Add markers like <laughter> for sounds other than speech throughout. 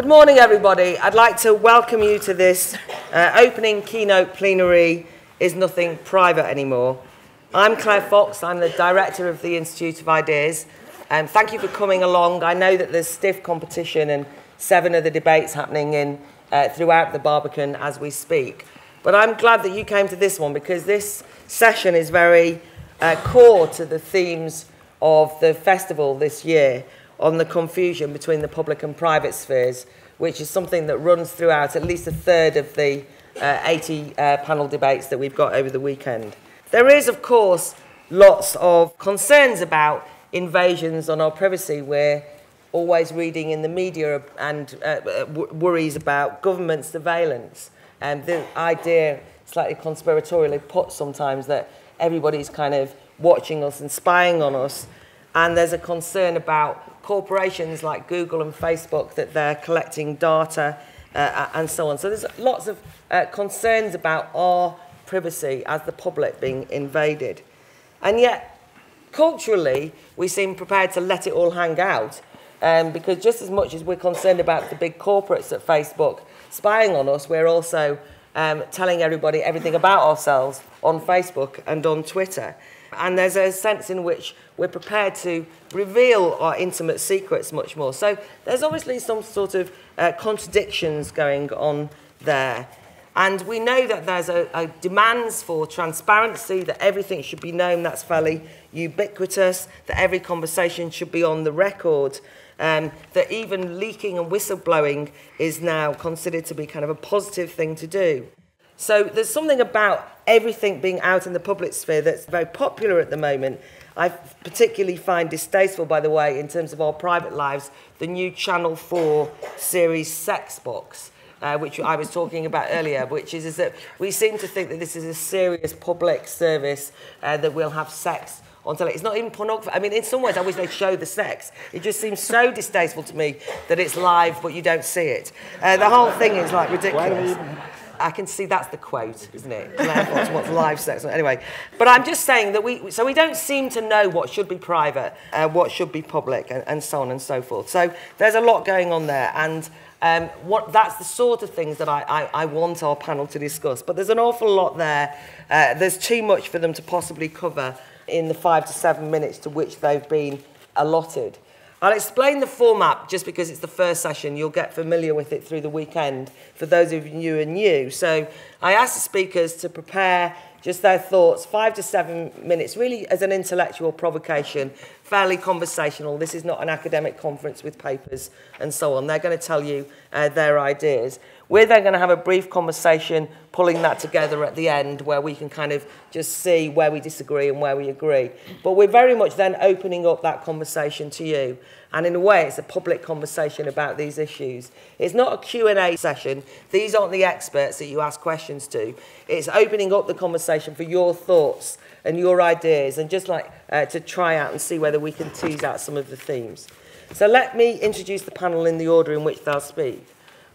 Good morning, everybody. I'd like to welcome you to this uh, opening keynote plenary Is Nothing Private Anymore. I'm Claire Fox. I'm the director of the Institute of Ideas. Um, thank you for coming along. I know that there's stiff competition and seven other debates happening in, uh, throughout the Barbican as we speak. But I'm glad that you came to this one because this session is very uh, core to the themes of the festival this year on the confusion between the public and private spheres, which is something that runs throughout at least a third of the uh, 80 uh, panel debates that we've got over the weekend. There is, of course, lots of concerns about invasions on our privacy. We're always reading in the media and uh, uh worries about government surveillance. And the idea, slightly conspiratorially put sometimes, that everybody's kind of watching us and spying on us. And there's a concern about corporations like Google and Facebook that they're collecting data uh, and so on. So there's lots of uh, concerns about our privacy as the public being invaded. And yet, culturally, we seem prepared to let it all hang out. Um, because just as much as we're concerned about the big corporates at Facebook spying on us, we're also um, telling everybody everything about ourselves on Facebook and on Twitter. And there's a sense in which we're prepared to reveal our intimate secrets much more. So there's obviously some sort of uh, contradictions going on there. And we know that there's a, a demands for transparency, that everything should be known, that's fairly ubiquitous, that every conversation should be on the record, um, that even leaking and whistleblowing is now considered to be kind of a positive thing to do. So there's something about everything being out in the public sphere that's very popular at the moment. I particularly find distasteful, by the way, in terms of our private lives, the new Channel 4 series Sex Box. Uh, which I was talking about earlier, which is, is that we seem to think that this is a serious public service uh, that we'll have sex on telly. It's not even pornography. I mean, in some ways, I wish they'd show the sex. It just seems so distasteful to me that it's live, but you don't see it. Uh, the whole thing is like ridiculous. I can see that's the quote, isn't it? Claire wants live sex. Anyway, but I'm just saying that we, so we don't seem to know what should be private, uh, what should be public, and, and so on and so forth. So there's a lot going on there, and um, what, that's the sort of things that I, I, I want our panel to discuss. But there's an awful lot there. Uh, there's too much for them to possibly cover in the five to seven minutes to which they've been allotted. I'll explain the format just because it's the first session. You'll get familiar with it through the weekend for those of you who are new. So I asked the speakers to prepare just their thoughts, five to seven minutes, really as an intellectual provocation, fairly conversational. This is not an academic conference with papers and so on. They're going to tell you uh, their ideas. We're then going to have a brief conversation, pulling that together at the end, where we can kind of just see where we disagree and where we agree. But we're very much then opening up that conversation to you. And in a way, it's a public conversation about these issues. It's not a Q&A session. These aren't the experts that you ask questions to. It's opening up the conversation for your thoughts and your ideas and just like uh, to try out and see whether we can tease out some of the themes. So let me introduce the panel in the order in which they'll speak.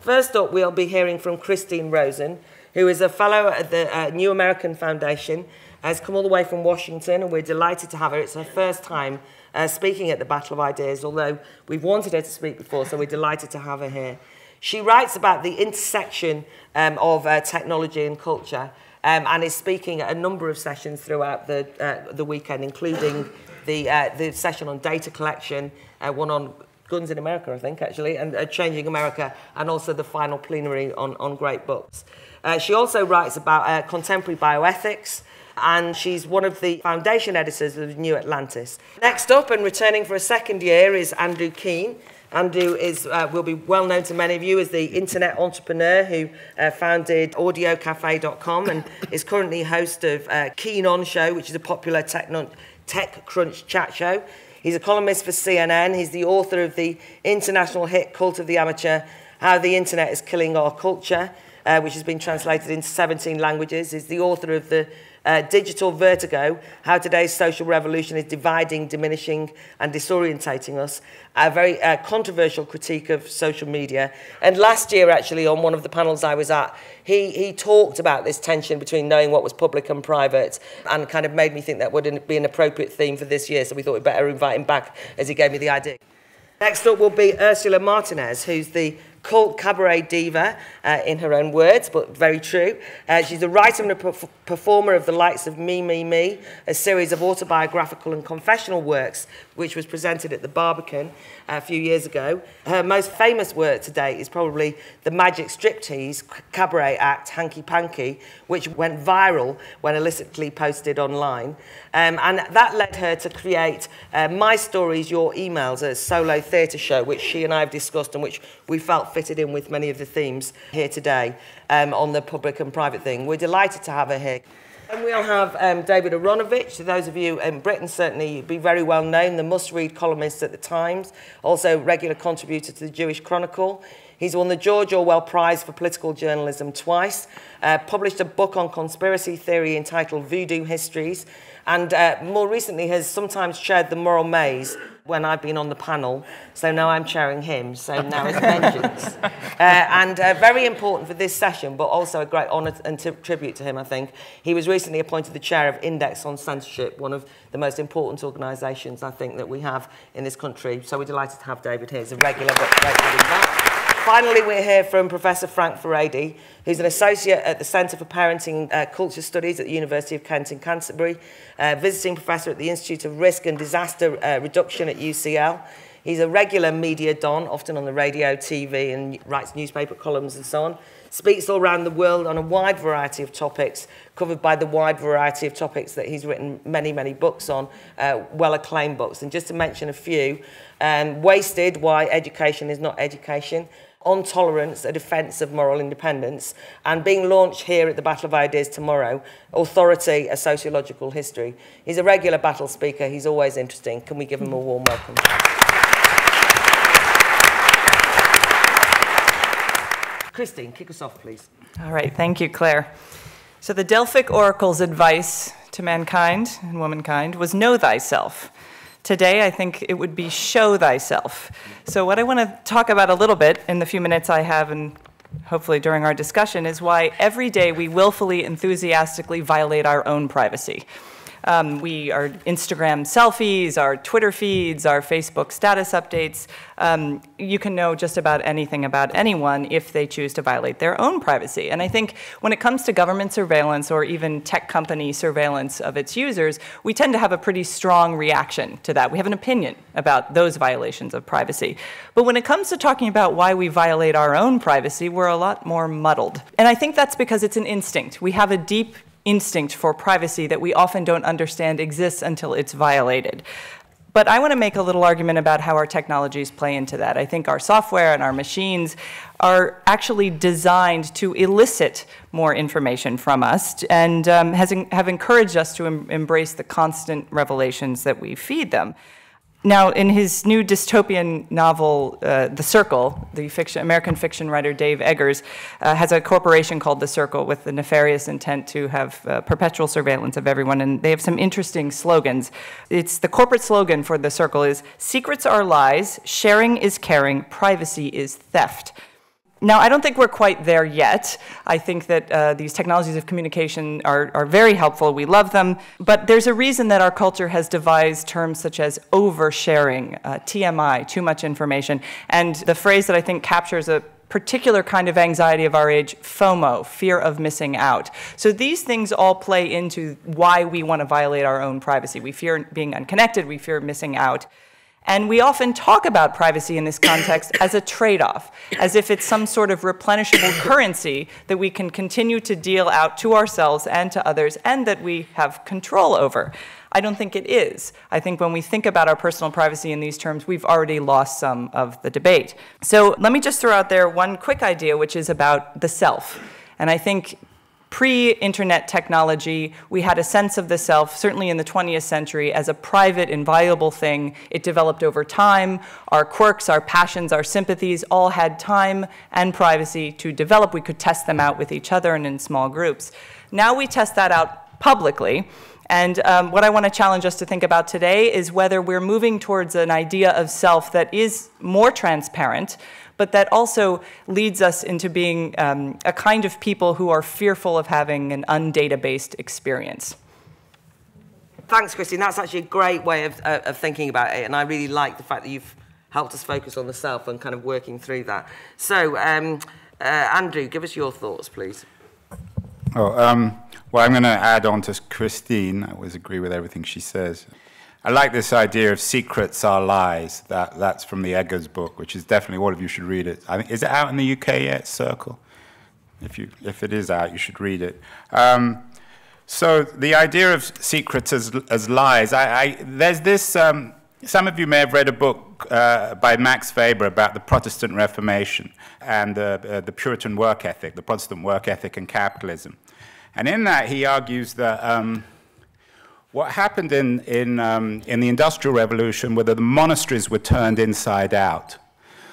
First up, we'll be hearing from Christine Rosen, who is a fellow at the uh, New American Foundation, has come all the way from Washington, and we're delighted to have her. It's her first time uh, speaking at the Battle of Ideas, although we've wanted her to speak before, so we're delighted to have her here. She writes about the intersection um, of uh, technology and culture um, and is speaking at a number of sessions throughout the, uh, the weekend, including the, uh, the session on data collection, uh, one on Guns in America, I think, actually, and uh, Changing America, and also the final plenary on, on great books. Uh, she also writes about uh, contemporary bioethics, and she's one of the foundation editors of New Atlantis. Next up, and returning for a second year, is Andrew Keen. Andrew is, uh, will be well known to many of you as the internet entrepreneur who uh, founded audiocafe.com and <coughs> is currently host of uh, Keen On Show, which is a popular tech, tech crunch chat show. He's a columnist for CNN. He's the author of the international hit Cult of the Amateur, How the Internet is Killing Our Culture, uh, which has been translated into 17 languages. He's the author of the uh, Digital Vertigo, How Today's Social Revolution is Dividing, Diminishing and Disorientating Us, a very uh, controversial critique of social media. And last year, actually, on one of the panels I was at, he, he talked about this tension between knowing what was public and private and kind of made me think that would be an appropriate theme for this year, so we thought we'd better invite him back as he gave me the idea. Next up will be Ursula Martinez, who's the cult cabaret diva, uh, in her own words, but very true. Uh, she's a writer and a perf performer of the likes of Me, Me, Me, a series of autobiographical and confessional works which was presented at the Barbican a few years ago. Her most famous work to date is probably the magic striptease cabaret act Hanky Panky, which went viral when illicitly posted online. Um, and that led her to create uh, My Stories, Your Emails, a solo theatre show, which she and I have discussed and which we felt fitted in with many of the themes here today um, on the public and private thing. We're delighted to have her here. And we'll have um, David Aaronovitch. To those of you in Britain, certainly be very well known, the must-read columnist at the Times, also regular contributor to the Jewish Chronicle. He's won the George Orwell Prize for Political Journalism twice, uh, published a book on conspiracy theory entitled Voodoo Histories, and uh, more recently has sometimes chaired the Moral Maze when I've been on the panel. So now I'm chairing him, so now it's vengeance. <laughs> uh, and uh, very important for this session, but also a great honour and tribute to him, I think. He was recently appointed the chair of Index on Censorship, one of the most important organisations, I think, that we have in this country. So we're delighted to have David here. He's a regular, but to Finally, we're here from Professor Frank Furedi, who's an associate at the Centre for Parenting uh, Culture Studies at the University of Kent in Canterbury, uh, visiting professor at the Institute of Risk and Disaster uh, Reduction at UCL. He's a regular media don, often on the radio, TV, and writes newspaper columns and so on. Speaks all around the world on a wide variety of topics, covered by the wide variety of topics that he's written many, many books on, uh, well-acclaimed books. And just to mention a few, um, Wasted, Why Education is Not Educating, on tolerance, a defence of moral independence, and being launched here at the Battle of Ideas tomorrow, Authority, a Sociological History. He's a regular battle speaker. He's always interesting. Can we give him a warm welcome? Christine, kick us off, please. All right, thank you, Claire. So the Delphic oracle's advice to mankind and womankind was know thyself. Today, I think it would be show thyself. So, what I want to talk about a little bit in the few minutes I have, and hopefully during our discussion, is why every day we willfully, enthusiastically violate our own privacy. Um, we our Instagram selfies, our Twitter feeds, our Facebook status updates. Um, you can know just about anything about anyone if they choose to violate their own privacy. And I think when it comes to government surveillance or even tech company surveillance of its users, we tend to have a pretty strong reaction to that. We have an opinion about those violations of privacy. But when it comes to talking about why we violate our own privacy, we're a lot more muddled. And I think that's because it's an instinct. We have a deep instinct for privacy that we often don't understand exists until it's violated. But I want to make a little argument about how our technologies play into that. I think our software and our machines are actually designed to elicit more information from us and um, has, have encouraged us to em embrace the constant revelations that we feed them. Now, in his new dystopian novel, uh, The Circle, the fiction, American fiction writer Dave Eggers uh, has a corporation called The Circle with the nefarious intent to have uh, perpetual surveillance of everyone, and they have some interesting slogans. It's the corporate slogan for The Circle is "Secrets are lies, sharing is caring, privacy is theft." Now, I don't think we're quite there yet. I think that uh, these technologies of communication are, are very helpful. We love them. But there's a reason that our culture has devised terms such as oversharing, uh, TMI, too much information, and the phrase that I think captures a particular kind of anxiety of our age, FOMO, fear of missing out. So these things all play into why we want to violate our own privacy. We fear being unconnected, we fear missing out. And we often talk about privacy in this context as a trade off, as if it's some sort of replenishable currency that we can continue to deal out to ourselves and to others and that we have control over. I don't think it is. I think when we think about our personal privacy in these terms, we've already lost some of the debate. So let me just throw out there one quick idea, which is about the self. And I think pre-internet technology, we had a sense of the self, certainly in the 20th century, as a private, inviolable thing. It developed over time. Our quirks, our passions, our sympathies all had time and privacy to develop. We could test them out with each other and in small groups. Now we test that out publicly. And um, what I want to challenge us to think about today is whether we're moving towards an idea of self that is more transparent, but that also leads us into being um, a kind of people who are fearful of having an undata-based experience. Thanks, Christine. That's actually a great way of, uh, of thinking about it, and I really like the fact that you've helped us focus on the self and kind of working through that. So, um, uh, Andrew, give us your thoughts, please. Oh, um, well, I'm going to add on to Christine. I always agree with everything she says. I like this idea of secrets are lies. That, that's from the Eggers book, which is definitely all of you should read it. I think, is it out in the UK yet, Circle? If, you, if it is out, you should read it. Um, so the idea of secrets as, as lies, I, I, there's this, um, some of you may have read a book uh, by Max Weber about the Protestant Reformation and uh, uh, the Puritan work ethic, the Protestant work ethic and capitalism. And in that, he argues that um, what happened in, in, um, in the Industrial Revolution was that the monasteries were turned inside out.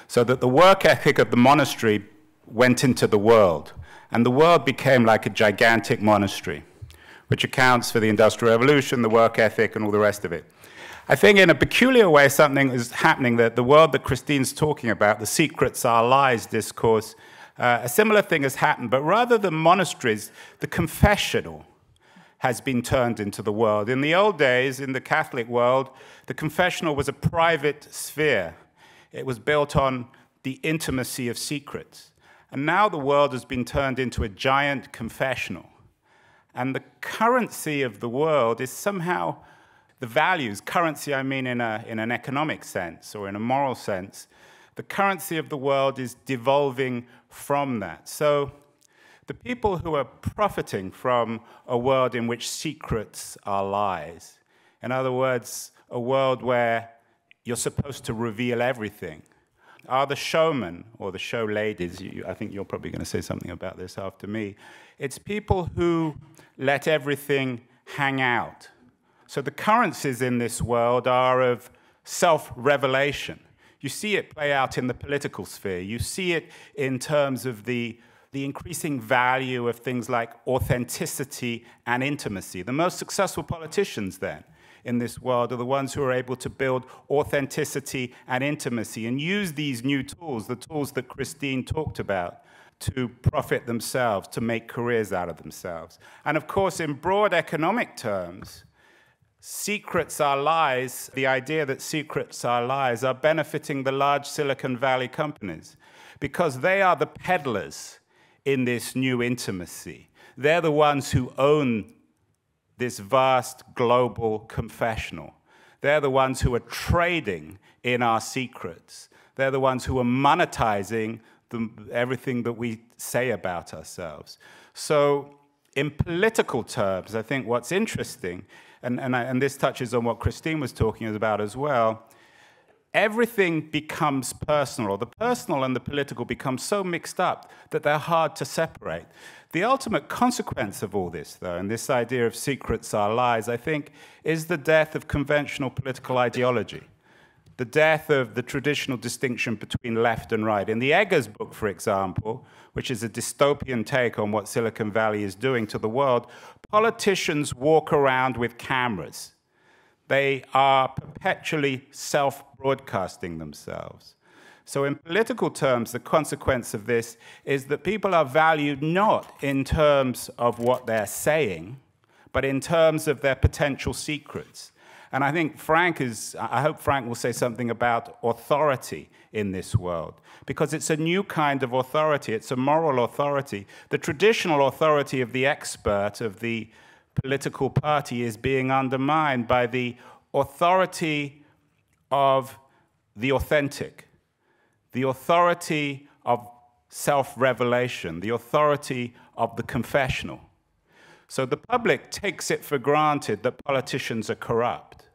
So that the work ethic of the monastery went into the world. And the world became like a gigantic monastery, which accounts for the Industrial Revolution, the work ethic, and all the rest of it. I think in a peculiar way, something is happening that the world that Christine's talking about, the secrets are lies discourse, uh, a similar thing has happened, but rather than monasteries, the confessional has been turned into the world. In the old days, in the Catholic world, the confessional was a private sphere. It was built on the intimacy of secrets. And now the world has been turned into a giant confessional. And the currency of the world is somehow the values, currency I mean in, a, in an economic sense or in a moral sense, the currency of the world is devolving from that. So the people who are profiting from a world in which secrets are lies, in other words, a world where you're supposed to reveal everything, are the showmen or the show ladies. You, I think you're probably going to say something about this after me. It's people who let everything hang out. So the currencies in this world are of self revelation. You see it play out in the political sphere. You see it in terms of the, the increasing value of things like authenticity and intimacy. The most successful politicians, then, in this world are the ones who are able to build authenticity and intimacy and use these new tools, the tools that Christine talked about, to profit themselves, to make careers out of themselves. And of course, in broad economic terms, secrets are lies, the idea that secrets are lies, are benefiting the large Silicon Valley companies because they are the peddlers in this new intimacy. They're the ones who own this vast global confessional. They're the ones who are trading in our secrets. They're the ones who are monetizing the, everything that we say about ourselves. So, in political terms, I think what's interesting, and, and, I, and this touches on what Christine was talking about as well, everything becomes personal, or the personal and the political become so mixed up that they're hard to separate. The ultimate consequence of all this, though, and this idea of secrets are lies, I think, is the death of conventional political ideology. The death of the traditional distinction between left and right. In the Eggers book, for example, which is a dystopian take on what Silicon Valley is doing to the world, politicians walk around with cameras. They are perpetually self broadcasting themselves. So, in political terms, the consequence of this is that people are valued not in terms of what they're saying, but in terms of their potential secrets. And I think Frank is, I hope Frank will say something about authority in this world, because it's a new kind of authority. It's a moral authority. The traditional authority of the expert, of the political party, is being undermined by the authority of the authentic the authority of self revelation, the authority of the confessional. So the public takes it for granted that politicians are corrupt.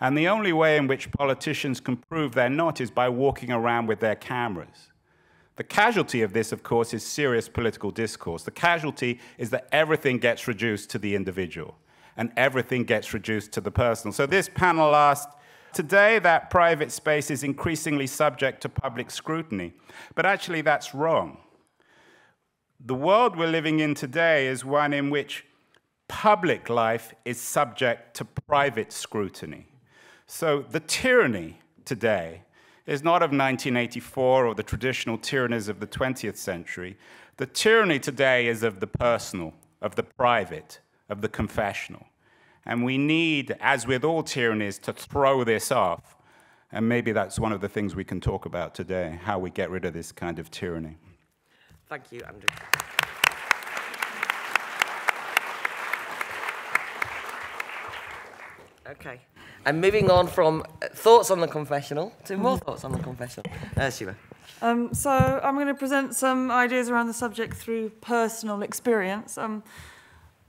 And the only way in which politicians can prove they're not is by walking around with their cameras. The casualty of this, of course, is serious political discourse. The casualty is that everything gets reduced to the individual and everything gets reduced to the personal. So this panel asked Today, that private space is increasingly subject to public scrutiny. But actually, that's wrong. The world we're living in today is one in which public life is subject to private scrutiny. So the tyranny today is not of 1984 or the traditional tyrannies of the 20th century. The tyranny today is of the personal, of the private, of the confessional. And we need, as with all tyrannies, to throw this off And maybe that's one of the things we can talk about today, how we get rid of this kind of tyranny. Thank you, Andrew. Okay. And moving on from uh, thoughts on the confessional to more thoughts on the confessional. Uh, Ursula. Um, so I'm going to present some ideas around the subject through personal experience. Um,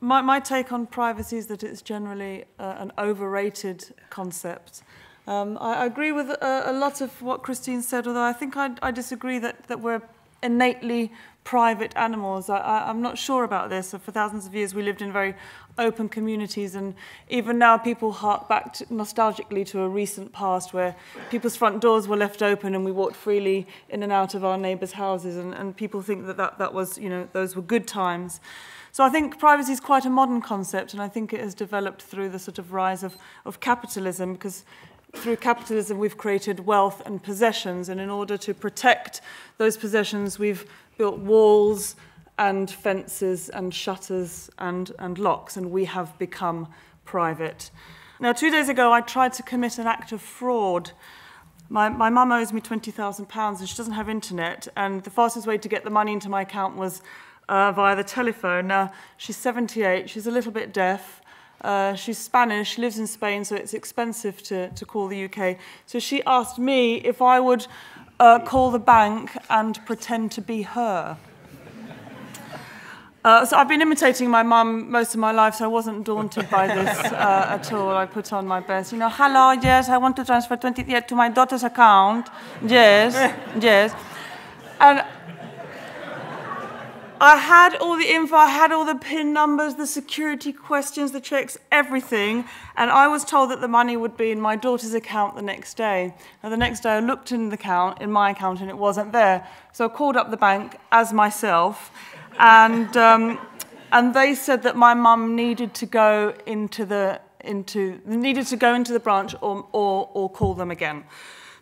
My, my take on privacy is that it's generally uh, an overrated concept. Um, I, I agree with a, a lot of what Christine said, although I think I, I disagree that, that we're innately private animals. I, I, I'm not sure about this. So for thousands of years, we lived in very open communities, and even now, people hark back to, nostalgically to a recent past where people's front doors were left open and we walked freely in and out of our neighbours' houses, and, and people think that, that that was, you know, those were good times. So I think privacy is quite a modern concept, and I think it has developed through the sort of rise of, of capitalism, because through capitalism we've created wealth and possessions, and in order to protect those possessions, we've built walls and fences and shutters and, and locks, and we have become private. Now, two days ago, I tried to commit an act of fraud. My, my mum owes me £20,000 and she doesn't have internet, and the fastest way to get the money into my account was uh, via the telephone. Now, she's 78, she's a little bit deaf, uh, she's Spanish, she lives in Spain, so it's expensive to, to call the UK. So she asked me if I would uh, call the bank and pretend to be her. Uh, so I've been imitating my mum most of my life, so I wasn't daunted by this <laughs> uh, at all. I put on my best. You know, hello, yes, I want to transfer 20 yeah, to my daughter's account. Yes, <laughs> yes. And I had all the info, I had all the PIN numbers, the security questions, the checks, everything. And I was told that the money would be in my daughter's account the next day. Now, the next day I looked in the account, in my account, and it wasn't there. So I called up the bank as myself. And, um, and they said that my mum needed to go into the, into, needed to go into the branch or, or, or call them again.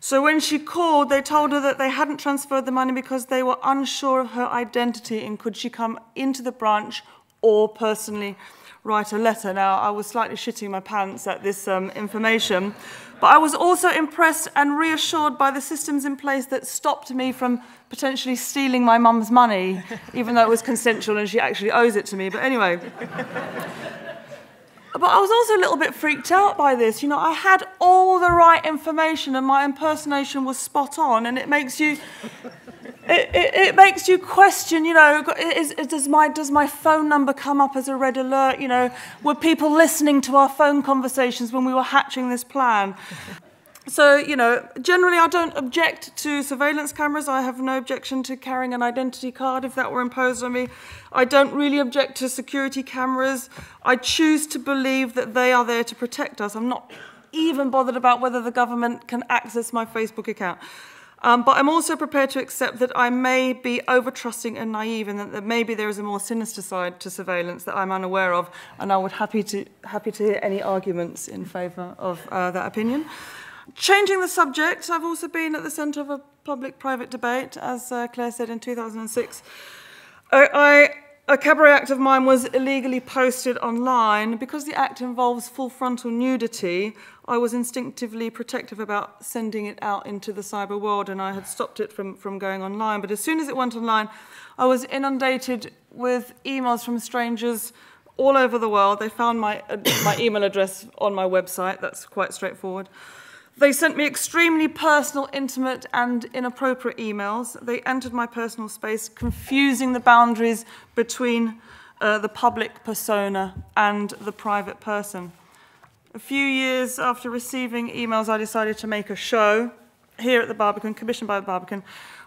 So when she called, they told her that they hadn't transferred the money because they were unsure of her identity and could she come into the branch or personally write a letter. Now, I was slightly shitting my pants at this um, information, but I was also impressed and reassured by the systems in place that stopped me from potentially stealing my mum's money, even though it was consensual and she actually owes it to me. But anyway. But I was also a little bit freaked out by this. You know, I had all the right information and my impersonation was spot on, and it makes you. <laughs> It, it, it makes you question, you know, is, is, does, my, does my phone number come up as a red alert? You know, were people listening to our phone conversations when we were hatching this plan? So, you know, generally I don't object to surveillance cameras. I have no objection to carrying an identity card if that were imposed on me. I don't really object to security cameras. I choose to believe that they are there to protect us. I'm not even bothered about whether the government can access my Facebook account. Um, but I'm also prepared to accept that I may be over trusting and naive and that, that maybe there is a more sinister side to surveillance that I'm unaware of. And I would happy to, happy to hear any arguments in favour of uh, that opinion. Changing the subject, I've also been at the centre of a public-private debate, as uh, Claire said in 2006. I, I, a cabaret act of mine was illegally posted online. Because the act involves full frontal nudity, I was instinctively protective about sending it out into the cyber world, and I had stopped it from, from going online. But as soon as it went online, I was inundated with emails from strangers all over the world. They found my, uh, my email address on my website. That's quite straightforward. They sent me extremely personal, intimate, and inappropriate emails. They entered my personal space, confusing the boundaries between uh, the public persona and the private person. A few years after receiving emails, I decided to make a show here at the Barbican, commissioned by the Barbican,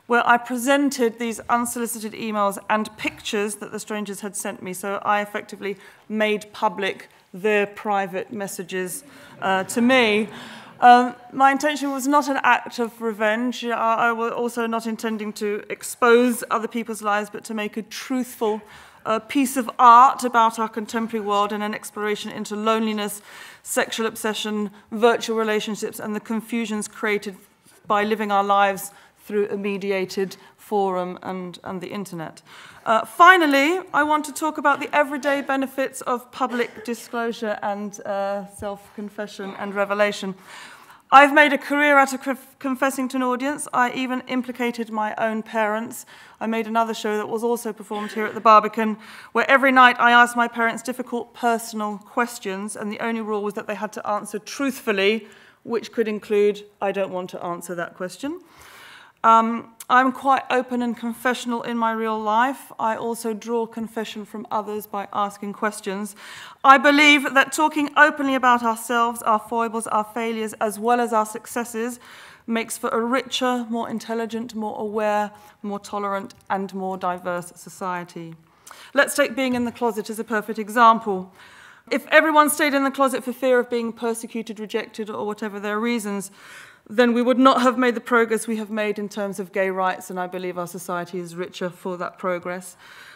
where I presented these unsolicited emails and pictures that the strangers had sent me. So I effectively made public their private messages uh, to me. Um, my intention was not an act of revenge. I, I was also not intending to expose other people's lives, but to make a truthful uh, piece of art about our contemporary world and an exploration into loneliness, sexual obsession, virtual relationships, and the confusions created by living our lives through a mediated forum and, and the internet. Uh, finally, I want to talk about the everyday benefits of public disclosure and uh, self-confession and revelation. I've made a career out of confessing to an audience. I even implicated my own parents. I made another show that was also performed here at the Barbican, where every night I asked my parents difficult personal questions, and the only rule was that they had to answer truthfully, which could include, I don't want to answer that question. Um, I'm quite open and confessional in my real life. I also draw confession from others by asking questions. I believe that talking openly about ourselves, our foibles, our failures, as well as our successes, makes for a richer, more intelligent, more aware, more tolerant, and more diverse society. Let's take being in the closet as a perfect example. If everyone stayed in the closet for fear of being persecuted, rejected, or whatever their reasons, then we would not have made the progress we have made in terms of gay rights, and I believe our society is richer for that progress.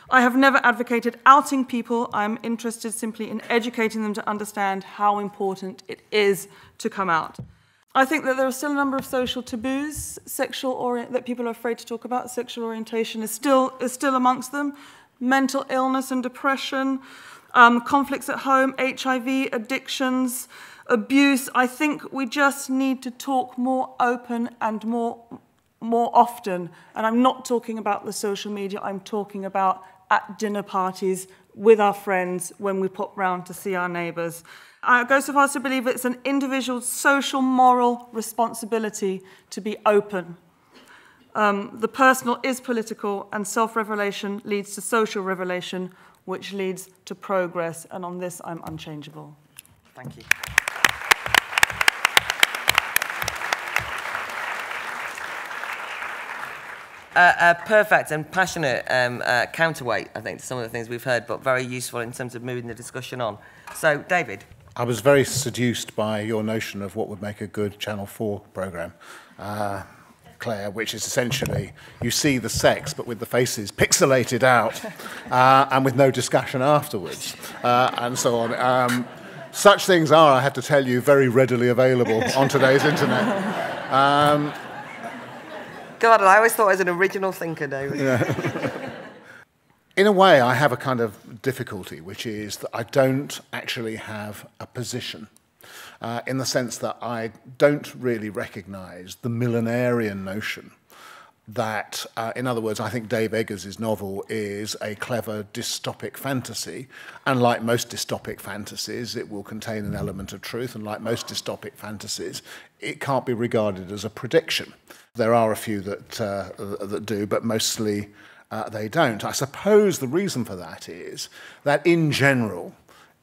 I have never advocated outing people. I'm interested simply in educating them to understand how important it is to come out. I think that there are still a number of social taboos, sexual that people are afraid to talk about. Sexual orientation is still is still amongst them. Mental illness and depression, um, conflicts at home, HIV, addictions, abuse. I think we just need to talk more open and more, more often. And I'm not talking about the social media, I'm talking about at dinner parties with our friends when we pop round to see our neighbours. I go so far as to believe it's an individual social moral responsibility to be open. Um, the personal is political, and self revelation leads to social revelation, which leads to progress. And on this, I'm unchangeable. Thank you. A, perfect and passionate um, uh, counterweight, I think, to some of the things we've heard, but very useful in terms of moving the discussion on. So, David. I was very seduced by your notion of what would make a good Channel 4 programme. Uh, Claire, which is essentially you see the sex but with the faces pixelated out uh, and with no discussion afterwards uh, and so on. Um, such things are, I have to tell you, very readily available on today's internet. Um, God, I always thought I was an original thinker, David. Yeah. <laughs> In a way, I have a kind of difficulty, which is that I don't actually have a position. Uh, in the sense that I don't really recognize the millenarian notion that, uh, in other words, I think Dave Eggers' novel is a clever dystopic fantasy, and like most dystopic fantasies, it will contain an element of truth, and like most dystopic fantasies, it can't be regarded as a prediction. There are a few that, uh, that do, but mostly uh, they don't. I suppose the reason for that is that in general,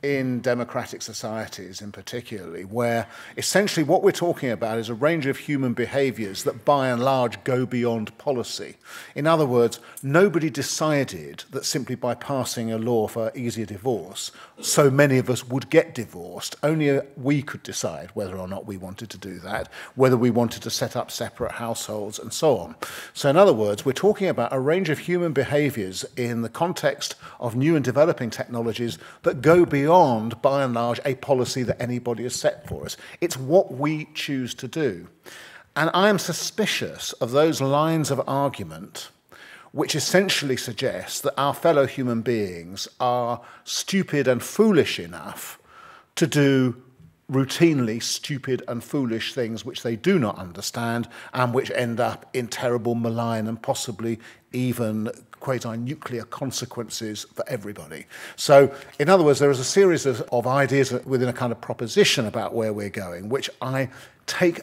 in democratic societies in particularly, where essentially what we're talking about is a range of human behaviors that by and large go beyond policy. In other words, nobody decided that simply by passing a law for easier divorce, so many of us would get divorced. Only we could decide whether or not we wanted to do that, whether we wanted to set up separate households and so on. So in other words, we're talking about a range of human behaviors in the context of new and developing technologies that go beyond beyond, by and large, a policy that anybody has set for us. It's what we choose to do. And I am suspicious of those lines of argument which essentially suggest that our fellow human beings are stupid and foolish enough to do routinely stupid and foolish things which they do not understand and which end up in terrible, malign, and possibly even quasi-nuclear consequences for everybody. So, in other words, there is a series of, of ideas within a kind of proposition about where we're going, which I take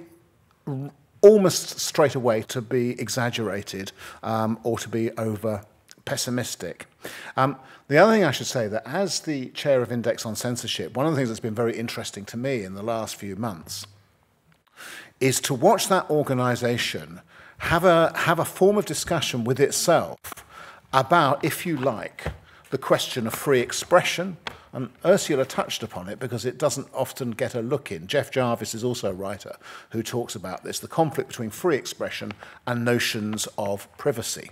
almost straight away to be exaggerated um, or to be over pessimistic. Um, the other thing I should say that as the chair of Index on Censorship, one of the things that's been very interesting to me in the last few months is to watch that organization have a, have a form of discussion with itself about, if you like, the question of free expression. And Ursula touched upon it because it doesn't often get a look in. Jeff Jarvis is also a writer who talks about this the conflict between free expression and notions of privacy.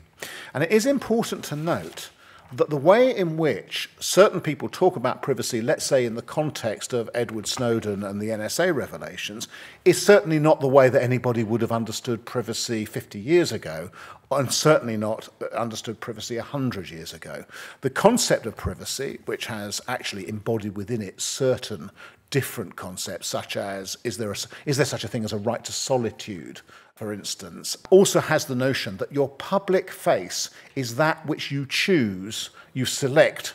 And it is important to note that the way in which certain people talk about privacy, let's say in the context of Edward Snowden and the NSA revelations, is certainly not the way that anybody would have understood privacy 50 years ago, and certainly not understood privacy 100 years ago. The concept of privacy, which has actually embodied within it certain different concepts, such as is there, a, is there such a thing as a right to solitude, for instance, also has the notion that your public face is that which you choose, you select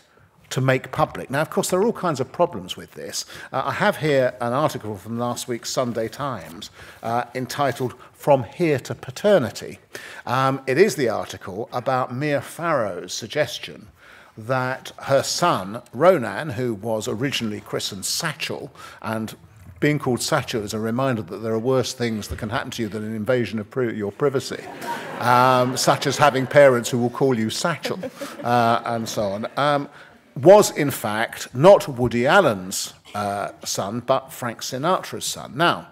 to make public. Now, of course, there are all kinds of problems with this. Uh, I have here an article from last week's Sunday Times uh, entitled From Here to Paternity. Um, it is the article about Mia Farrow's suggestion that her son, Ronan, who was originally christened Satchel, and being called Satchel is a reminder that there are worse things that can happen to you than an invasion of pri- your privacy, um, such as having parents who will call you Satchel uh, and so on. Um, was in fact not Woody Allen's uh, son, but Frank Sinatra's son. Now,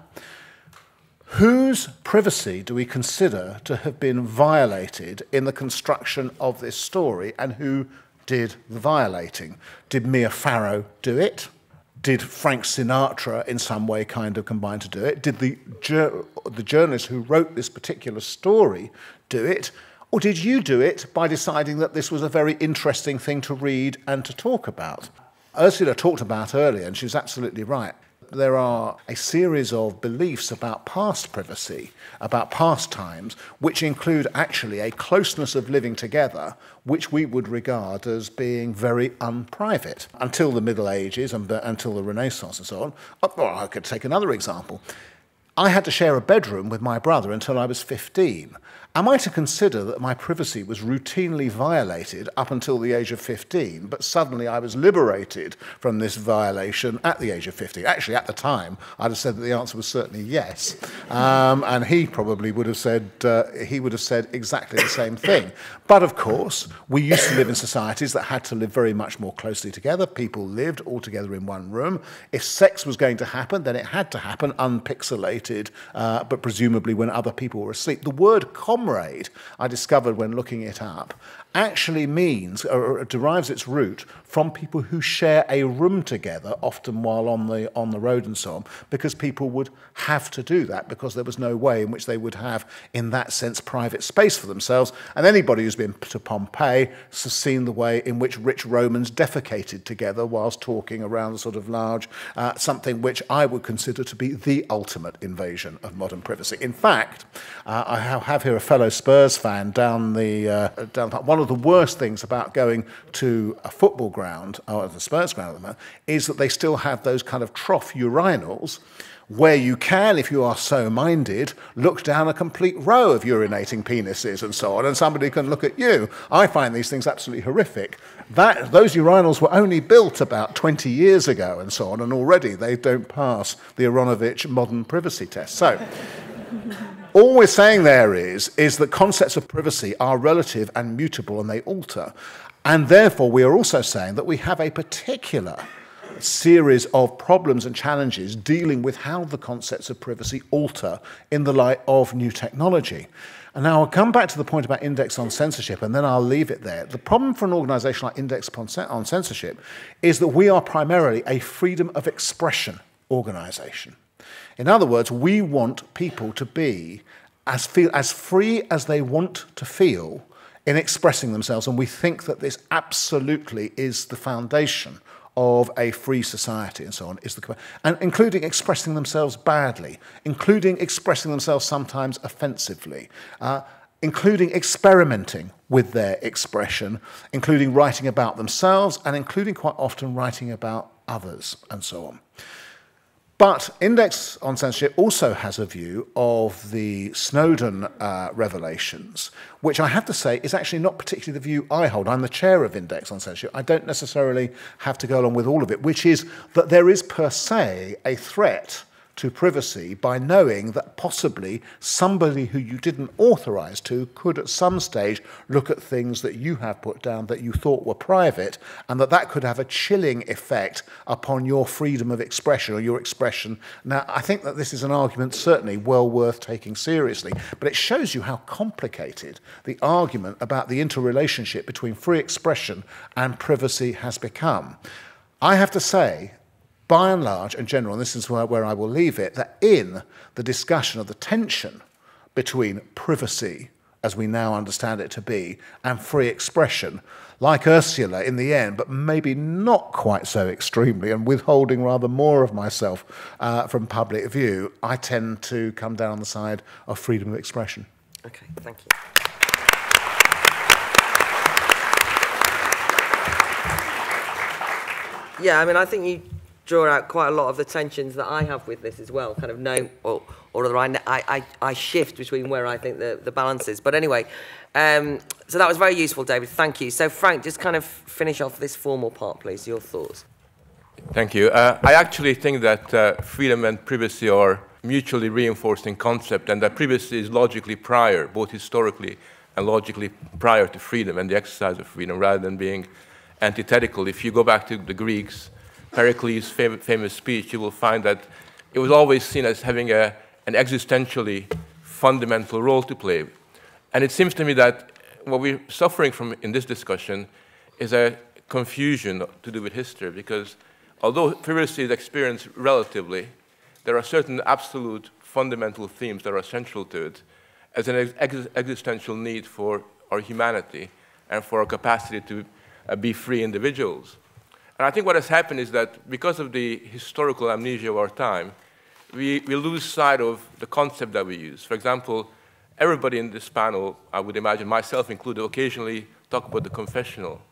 whose privacy do we consider to have been violated in the construction of this story, and who did the violating? Did Mia Farrow do it? Did Frank Sinatra in some way kind of combine to do it? Did the, the journalist who wrote this particular story do it? Or did you do it by deciding that this was a very interesting thing to read and to talk about? Ursula talked about earlier, and she was absolutely right. There are a series of beliefs about past privacy, about past times, which include actually a closeness of living together, which we would regard as being very unprivate until the Middle Ages and until the Renaissance and so on. Oh, or I could take another example. I had to share a bedroom with my brother until I was 15. Am I to consider that my privacy was routinely violated up until the age of 15, but suddenly I was liberated from this violation at the age of 15? Actually, at the time, I'd have said that the answer was certainly yes. Um, and he probably would have said, uh, he would have said exactly the same thing. But of course, we used to live in societies that had to live very much more closely together. People lived all together in one room. If sex was going to happen, then it had to happen unpixelated, uh, but presumably when other people were asleep. The word comrade, I discovered when looking it up, actually means, or, derives its root from people who share a room together, often while on the on the road and so on, because people would have to do that because there was no way in which they would have, in that sense, private space for themselves. And anybody who's been to Pompeii has seen the way in which rich Romans defecated together whilst talking around sort of large uh, something which I would consider to be the ultimate invasion of modern privacy. In fact, uh, I have here a fellow Spurs fan down the uh, down one of the worst things about going to a football ground, or oh, the Spurs ground at the moment, is that they still have those kind of trough urinals where you can, if you are so minded, look down a complete row of urinating penises and so on, and somebody can look at you. I find these things absolutely horrific. That, those urinals were only built about 20 years ago and so on, and already they don't pass the Aaronovitch modern privacy test. So, all we're saying there is, is that concepts of privacy are relative and mutable and they alter. And therefore, we are also saying that we have a particular series of problems and challenges dealing with how the concepts of privacy alter in the light of new technology. And now I'll come back to the point about index on censorship and then I'll leave it there. The problem for an organization like Index on Censorship is that we are primarily a freedom of expression organization. In other words, we want people to be as, feel, as free as they want to feel in expressing themselves, and we think that this absolutely is the foundation of a free society and so on is the and including expressing themselves badly, including expressing themselves sometimes offensively, uh, including experimenting with their expression, including writing about themselves, and including quite often writing about others and so on. But Index on Censorship also has a view of the Snowden uh, revelations, which I have to say is actually not particularly the view I hold. I'm the chair of Index on Censorship. I don't necessarily have to go along with all of it, which is that there is per se a threat to privacy by knowing that possibly somebody who you didn't authorize to could at some stage look at things that you have put down that you thought were private and that that could have a chilling effect upon your freedom of expression or your expression. Now, I think that this is an argument certainly well worth taking seriously, but it shows you how complicated the argument about the interrelationship between free expression and privacy has become. I have to say by and large and general, and this is where, where I will leave it, that in the discussion of the tension between privacy as we now understand it to be, and free expression, like Ursula in the end, but maybe not quite so extremely, and withholding rather more of myself uh, from public view, I tend to come down on the side of freedom of expression. Okay, thank you. Yeah, I mean, I think you draw out quite a lot of the tensions that I have with this as well, kind of know, or, or rather I, I, I shift between where I think the, the balance is. But anyway, um, so that was very useful, David. Thank you. So, Frank, just kind of finish off this formal part, please. Your thoughts. Thank you. Uh, I actually think that uh, freedom and privacy are mutually reinforcing concept and that privacy is logically prior, both historically and logically prior to freedom and the exercise of freedom rather than being antithetical. If you go back to the Greeks, Pericles' fam famous speech, you will find that it was always seen as having a, an existentially fundamental role to play. And it seems to me that what we're suffering from in this discussion is a confusion to do with history, because although privacy is experienced relatively, there are certain absolute fundamental themes that are central to it as an ex existential need for our humanity and for our capacity to uh, be free individuals. And I think what has happened is that because of the historical amnesia of our time, we, we lose sight of the concept that we use. For example, everybody in this panel, I would imagine, myself included, occasionally talk about the confessional.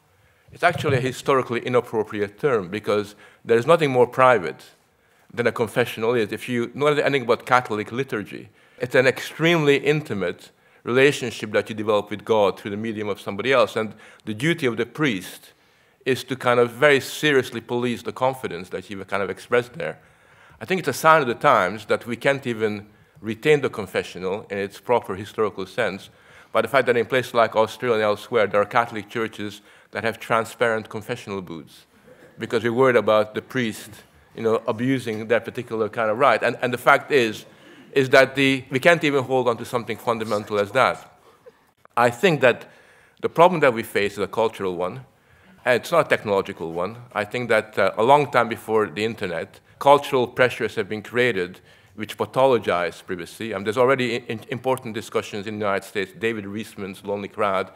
It's actually a historically inappropriate term because there's nothing more private than a confessional is. If you know anything about Catholic liturgy, it's an extremely intimate relationship that you develop with God through the medium of somebody else. And the duty of the priest is to kind of very seriously police the confidence that you kind of expressed there. I think it's a sign of the times that we can't even retain the confessional in its proper historical sense by the fact that in places like Australia and elsewhere, there are Catholic churches that have transparent confessional booths because we're worried about the priest you know, abusing that particular kind of right. And, and the fact is, is that the, we can't even hold on to something fundamental as that. I think that the problem that we face is a cultural one, and it's not a technological one. I think that uh, a long time before the internet, cultural pressures have been created which pathologize privacy. And there's already important discussions in the United States, David Riesman's Lonely Crowd,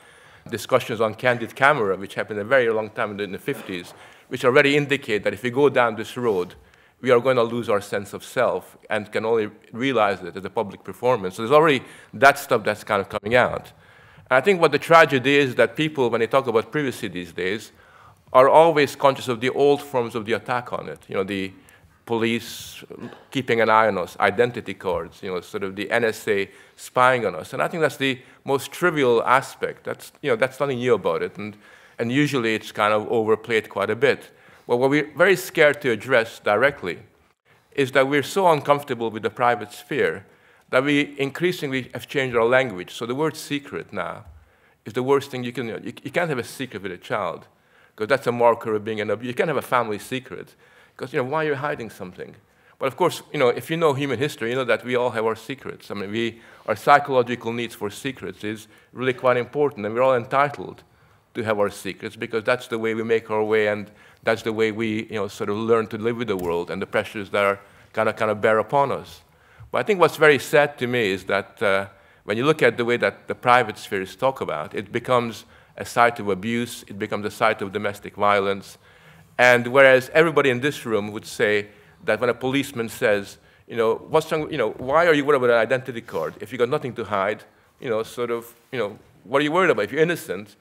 discussions on candid camera, which happened a very long time in the 50s, which already indicate that if we go down this road, we are going to lose our sense of self and can only realize it as a public performance. So there's already that stuff that's kind of coming out. And I think what the tragedy is that people, when they talk about privacy these days, are always conscious of the old forms of the attack on it. You know, the police keeping an eye on us, identity cards, you know, sort of the NSA spying on us. And I think that's the most trivial aspect. That's, you know, that's nothing new about it. And, and usually it's kind of overplayed quite a bit. But what we're very scared to address directly is that we're so uncomfortable with the private sphere that we increasingly have changed our language. So the word secret now is the worst thing you can, you, you can't have a secret with a child because that's a marker of being an abuse. You can't have a family secret because, you know, why are you hiding something? But of course, you know, if you know human history, you know that we all have our secrets. I mean, we, our psychological needs for secrets is really quite important, and we're all entitled to have our secrets because that's the way we make our way and that's the way we you know, sort of learn to live with the world and the pressures that are kind of, kind of bear upon us. But I think what's very sad to me is that uh, when you look at the way that the private sphere is talked about, it becomes a site of abuse, it becomes a site of domestic violence. And whereas everybody in this room would say that when a policeman says, you know, what's wrong, you know, why are you worried about an identity card? If you've got nothing to hide, you know, sort of, you know, what are you worried about? If you're innocent,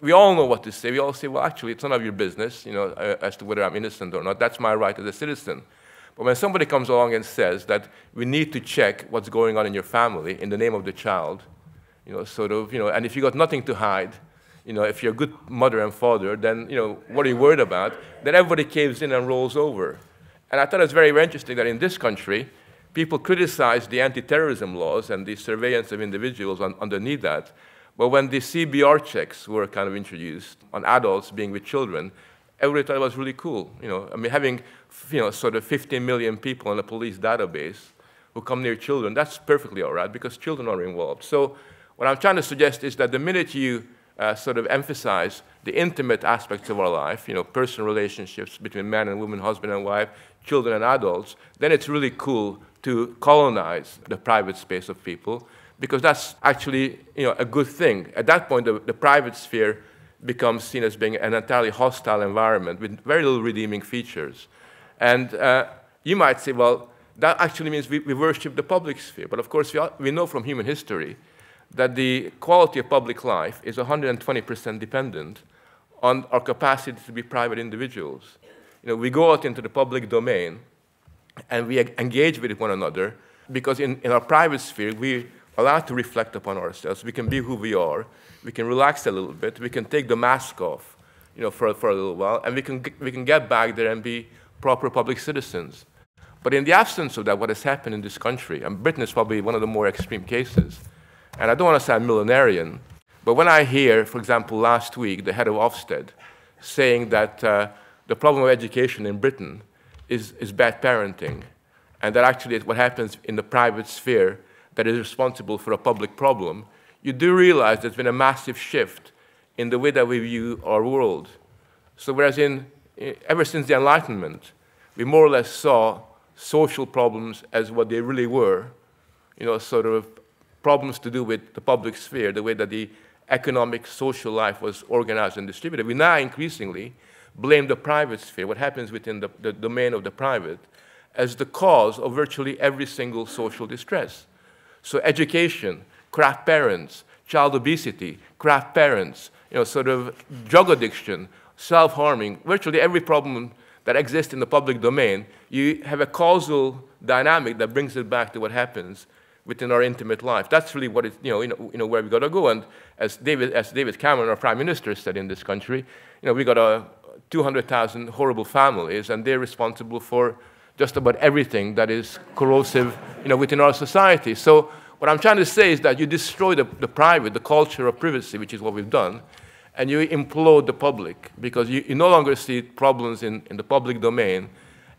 we all know what to say. We all say, well, actually, it's none of your business, you know, uh, as to whether I'm innocent or not. That's my right as a citizen. But when somebody comes along and says that we need to check what's going on in your family in the name of the child, you know, sort of, you know, and if you've got nothing to hide, you know, if you're a good mother and father, then, you know, what are you worried about? Then everybody caves in and rolls over. And I thought it was very, interesting that in this country, people criticize the anti-terrorism laws and the surveillance of individuals on, underneath that. But when the CRB checks were kind of introduced on adults being with children, everybody thought it was really cool. You know, I mean, having you know sort of 15 million people in a police database who come near children, that's perfectly all right because children are involved. So what I'm trying to suggest is that the minute you uh, sort of emphasize the intimate aspects of our life, you know, personal relationships between man and woman, husband and wife, children and adults, then it's really cool to colonize the private space of people because that's actually you know, a good thing. At that point, the, the private sphere becomes seen as being an entirely hostile environment with very little redeeming features. And uh, you might say, well, that actually means we, we worship the public sphere. But of course, we, are, we know from human history that the quality of public life is 120% dependent on our capacity to be private individuals. You know, we go out into the public domain and we engage with one another because in, in our private sphere, we are allowed to reflect upon ourselves. We can be who we are. We can relax a little bit. We can take the mask off, you know, for, for a little while, and we can, we can get back there and be proper public citizens. But in the absence of that, what has happened in this country, and Britain is probably one of the more extreme cases, and I don't want to sound millenarian, but when I hear, for example, last week, the head of Ofsted saying that uh, the problem of education in Britain is, is bad parenting, and that actually what happens in the private sphere that is responsible for a public problem, you do realize there's been a massive shift in the way that we view our world. So whereas in, ever since the Enlightenment, we more or less saw social problems as what they really were, you know, sort of problems to do with the public sphere, the way that the economic, social life was organized and distributed. We now increasingly blame the private sphere, what happens within the, the domain of the private, as the cause of virtually every single social distress. So education, craft parents, child obesity, craft parents, you know, sort of drug addiction, self-harming, virtually every problem that exists in the public domain, you have a causal dynamic that brings it back to what happens within our intimate life. That's really what it, you know, you know, you know where we got to go. And as David, as David Cameron, our prime minister, said in this country, you know, we got a 200,000 horrible families, and they're responsible for just about everything that is corrosive, you know, within our society. So what I'm trying to say is that you destroy the, the private, the culture of privacy, which is what we've done, and you implode the public because you, you no longer see problems in, in the public domain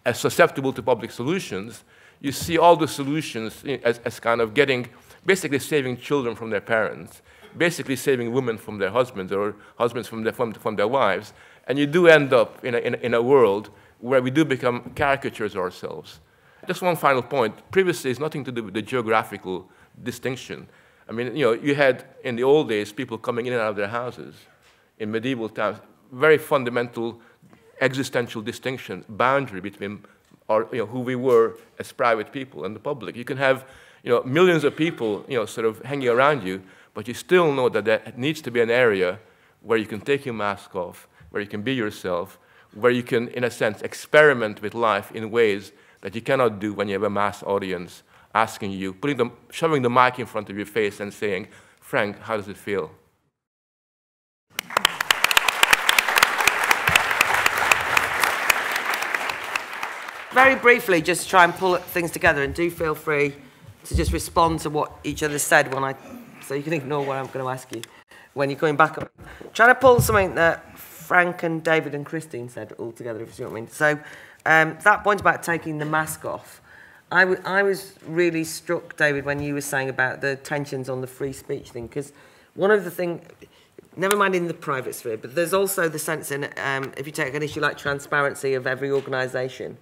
as susceptible to public solutions, you see all the solutions as, as kind of getting, basically saving children from their parents, basically saving women from their husbands or husbands from their, from, from their wives. And you do end up in a, in, in a world where we do become caricatures ourselves. Just one final point. Privacy is nothing to do with the geographical distinction. I mean, you know, you had in the old days people coming in and out of their houses. In medieval times, very fundamental existential distinction, boundary between or you know, who we were as private people and the public. You can have you know, millions of people you know, sort of hanging around you, but you still know that there needs to be an area where you can take your mask off, where you can be yourself, where you can, in a sense, experiment with life in ways that you cannot do when you have a mass audience asking you, putting the, shoving the mic in front of your face and saying, Frank, how does it feel? Very briefly, just try and pull things together, and do feel free to just respond to what each other said when I, so you can ignore what I'm going to ask you when you're coming back. trying to pull something that Frank and David and Christine said all together, if you know what I mean. So um, that point about taking the mask off, I, I was really struck, David, when you were saying about the tensions on the free speech thing, because one of the things, never mind in the private sphere, but there's also the sense in, um, if you take an issue like transparency of every organisation,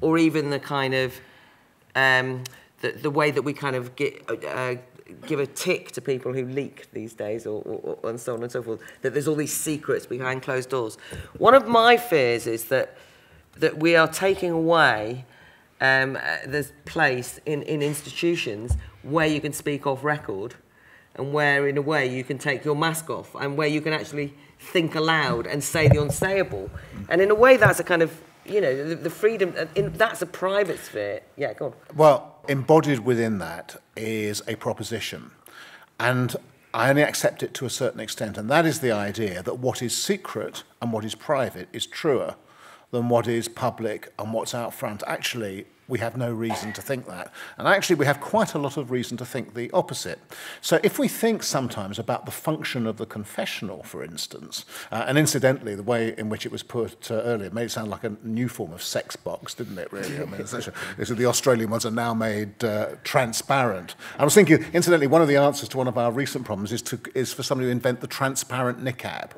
or even the kind of um, the, the way that we kind of get, uh, give a tick to people who leak these days, or, or, or, and so on and so forth. That there's all these secrets behind closed doors. One of my fears is that that we are taking away um, this place in, in institutions where you can speak off record and where in a way you can take your mask off and where you can actually think aloud and say the unsayable. And in a way that's a kind of you know, the, the freedom, uh, in, that's a private sphere. Yeah, go on. Well, embodied within that is a proposition. And I only accept it to a certain extent, and that is the idea that what is secret and what is private is truer than what is public and what's out front. Actually, we have no reason to think that. And actually, we have quite a lot of reason to think the opposite. So, if we think sometimes about the function of the confessional, for instance, uh, and incidentally, the way in which it was put uh, earlier made it sound like a new form of sex box, didn't it, really? I mean, essentially, the Australian ones are now made uh, transparent. I was thinking, incidentally, one of the answers to one of our recent problems is, to, is for somebody to invent the transparent niqab.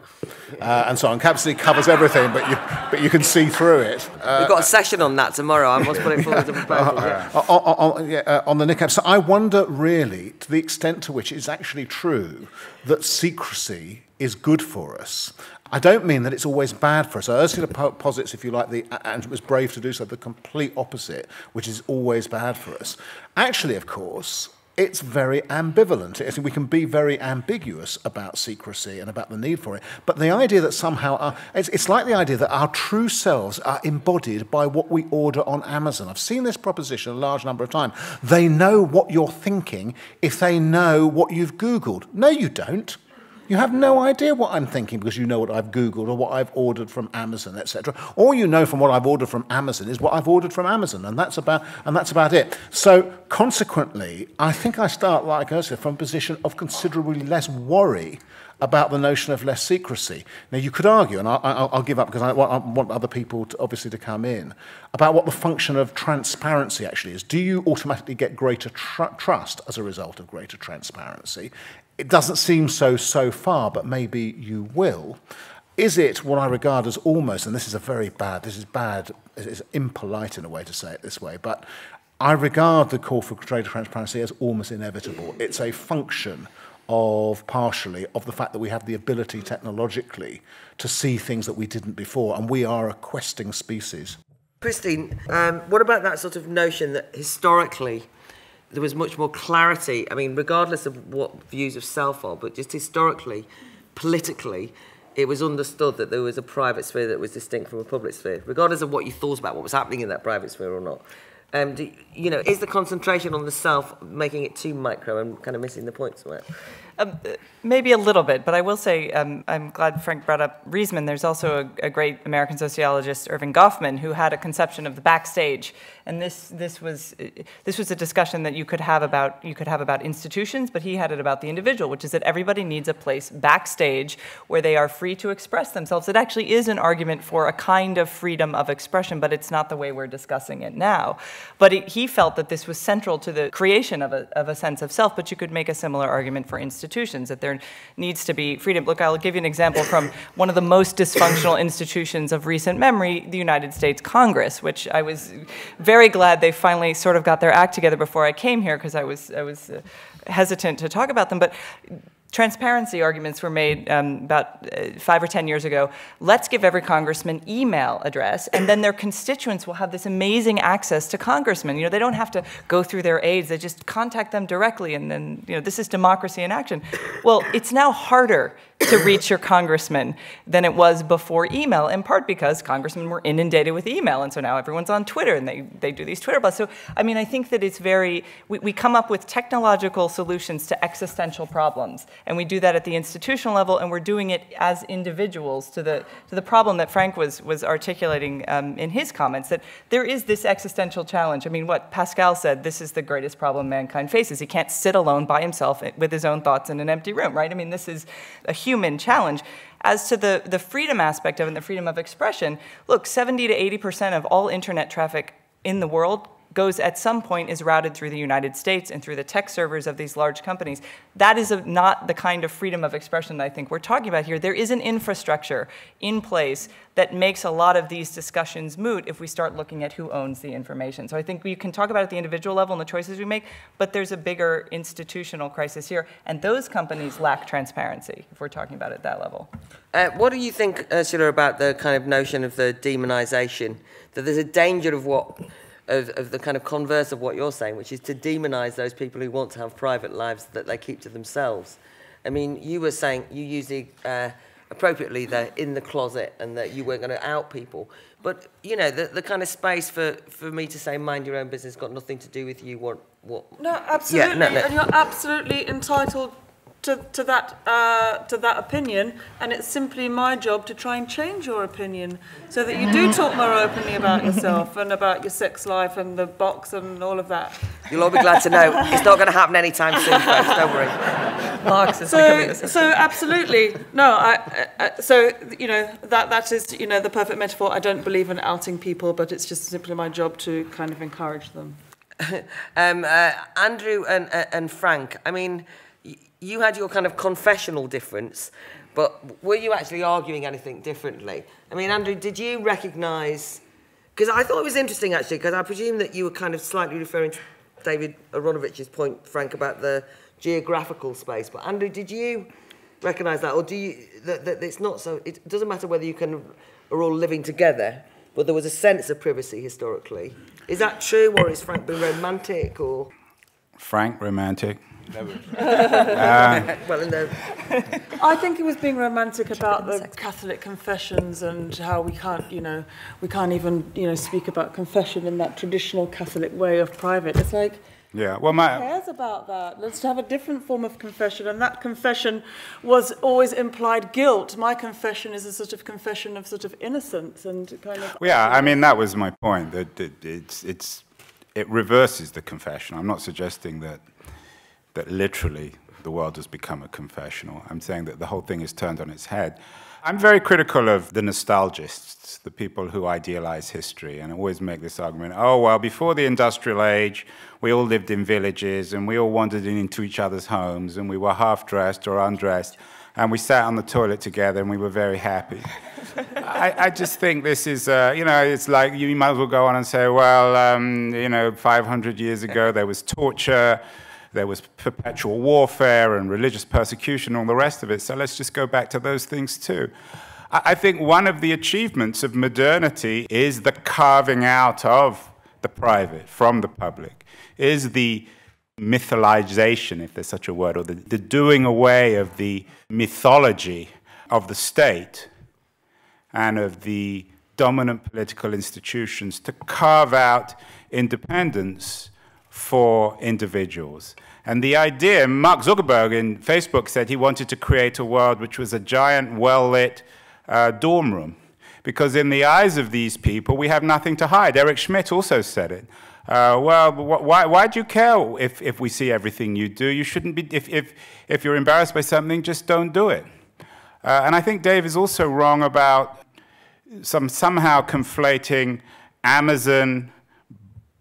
Uh, and so on. Capacity covers everything, but you, but you can see through it. We've got a session on that tomorrow. I must put it forward. <laughs> was proposal. yeah. on, on, on, yeah, uh, on the niqab. So I wonder really to the extent to which it's actually true that secrecy is good for us. I don't mean that it's always bad for us. Ursula posits, if you like, the, and it was brave to do so, the complete opposite, which is always bad for us. Actually, of course, it's very ambivalent. It's- We can be very ambiguous about secrecy and about the need for it. But the idea that somehow, our, it's, it's like the idea that our true selves are embodied by what we order on Amazon. I've seen this proposition a large number of times. They know what you're thinking if they know what you've Googled. No, you don't. You have no idea what I'm thinking because you know what I've Googled or what I've ordered from Amazon, etc. All you know from what I've ordered from Amazon is what I've ordered from Amazon, and that's about and that's about it. So consequently, I think I start like Ursula from a position of considerably less worry about the notion of less secrecy. Now you could argue, and I'll, I'll, I'll give up because I want, I want other people to, obviously to come in about what the function of transparency actually is. Do you automatically get greater tr- trust as a result of greater transparency? It doesn't seem so so far, but maybe you will. Is it what I regard as almost, and this is a very bad, this is bad, it's impolite in a way to say it this way, but I regard the call for greater transparency as almost inevitable. It's a function of partially of the fact that we have the ability technologically to see things that we didn't before, and we are a questing species. Christine, um, what about that sort of notion that historically there was much more clarity? I mean, regardless of what views of self are, but just historically, politically, it was understood that there was a private sphere that was distinct from a public sphere, regardless of what you thought about what was happening in that private sphere or not. Um, do, you know, is the concentration on the self making it too micro and kind of missing the point? Um, uh, maybe a little bit, but I will say um, I'm glad Frank brought up Riesman. There's also a, a, great American sociologist, Erving Goffman, who had a conception of the backstage, and this this was uh, this was a discussion that you could have about you could have about institutions, but he had it about the individual, which is that everybody needs a place backstage where they are free to express themselves. It actually is an argument for a kind of freedom of expression, but it's not the way we're discussing it now. But it, he felt that this was central to the creation of a, of a sense of self. But you could make a similar argument for institutions institutions, that there needs to be freedom. Look, I'll give you an example from one of the most dysfunctional <coughs> institutions of recent memory, the United States Congress, which I was very glad they finally sort of got their act together before I came here because I was, I was uh, hesitant to talk about them. But transparency arguments were made um, about uh, five or ten years ago. Let's give every congressman email address, and then their constituents will have this amazing access to congressmen. You know, they don't have to go through their aides; they just contact them directly, and then you know, this is democracy in action. Well, it's now harder to reach your congressman than it was before email, in part because congressmen were inundated with email, and so now everyone's on Twitter and they, they do these Twitter blasts. So, I mean, I think that it's very, we, we come up with technological solutions to existential problems, and we do that at the institutional level, and we're doing it as individuals to the, to the problem that Frank was, was articulating um, in his comments, that there is this existential challenge. I mean, what Pascal said, this is the greatest problem mankind faces. He can't sit alone by himself with his own thoughts in an empty room, right? I mean, this is a human challenge. As to the, the freedom aspect of it and the freedom of expression, look, 70 to 80% of all internet traffic in the world goes at some point is routed through the United States and through the tech servers of these large companies. That is a, not the kind of freedom of expression that I think we're talking about here. There is an infrastructure in place that makes a lot of these discussions moot if we start looking at who owns the information. So I think we can talk about it at the individual level and the choices we make, but there's a bigger institutional crisis here, and those companies lack transparency if we're talking about it at that level. Uh, what do you think, Ursula, about the kind of notion of the demonization? That there's a danger of what of, of the kind of converse of what you're saying, which is to demonize those people who want to have private lives that they keep to themselves. I mean, you were saying you use the, uh, appropriately the in the closet and that you weren't going to out people. But, you know, the, the kind of space for, for me to say mind your own business got nothing to do with you. What, what? No, absolutely. Yeah, no, no. And you're absolutely entitled to, to, that, uh, to that opinion, and it's simply my job to try and change your opinion so that you do talk more openly about yourself and about your sex life and the box and all of that. You'll all be glad to know it's not going to happen anytime soon, folks. Don't worry. Box is so, so absolutely no. I, uh, so you know that that is you know the perfect metaphor. I don't believe in outing people, but it's just simply my job to kind of encourage them. <laughs> um, uh, Andrew and, uh, and Frank, I mean, you had your kind of confessional difference, but were you actually arguing anything differently? I mean, Andrew, did you recognise Because I thought it was interesting, actually, because I presume that you were kind of slightly referring to David Aaronovitch's point, Frank, about the geographical space. But Andrew, did you recognise that, or do you that, that it's not so? It doesn't matter whether you can are all living together, but there was a sense of privacy historically. Is that true, or is Frank being romantic, or Frank romantic? Never. uh, <laughs> well, in the I think he was being romantic about the Catholic confessions and how we can't, you know, we can't even, you know, speak about confession in that traditional Catholic way of private. It's like, yeah, well, my who cares about that? Let's have a different form of confession, and that confession was always implied guilt. My confession is a sort of confession of sort of innocence and kind of. Yeah, I mean that was my point. That it, it's it's it reverses the confession. I'm not suggesting that that literally the world has become a confessional. I'm saying that the whole thing is turned on its head. I'm very critical of the nostalgists, the people who idealize history and always make this argument oh, well, before the industrial age, we all lived in villages and we all wandered into each other's homes and we were half dressed or undressed and we sat on the toilet together and we were very happy. <laughs> I, I, just think this is, uh, you know, it's like you might as well go on and say, well, um, you know, 500 years ago there was torture there was perpetual warfare and religious persecution and all the rest of it. So let's just go back to those things too. I think one of the achievements of modernity is the carving out of the private from the public, is the mythologization, if there's such a word, or the, the doing away of the mythology of the state and of the dominant political institutions to carve out independence for individuals. And the idea, Mark Zuckerberg in Facebook said he wanted to create a world which was a giant, well lit uh, dorm room. Because in the eyes of these people, we have nothing to hide. Eric Schmidt also said it. Uh, well, wh why, why do you care if, if we see everything you do? You shouldn't be, if, if, if you're embarrassed by something, just don't do it. Uh, and I think Dave is also wrong about some, somehow conflating Amazon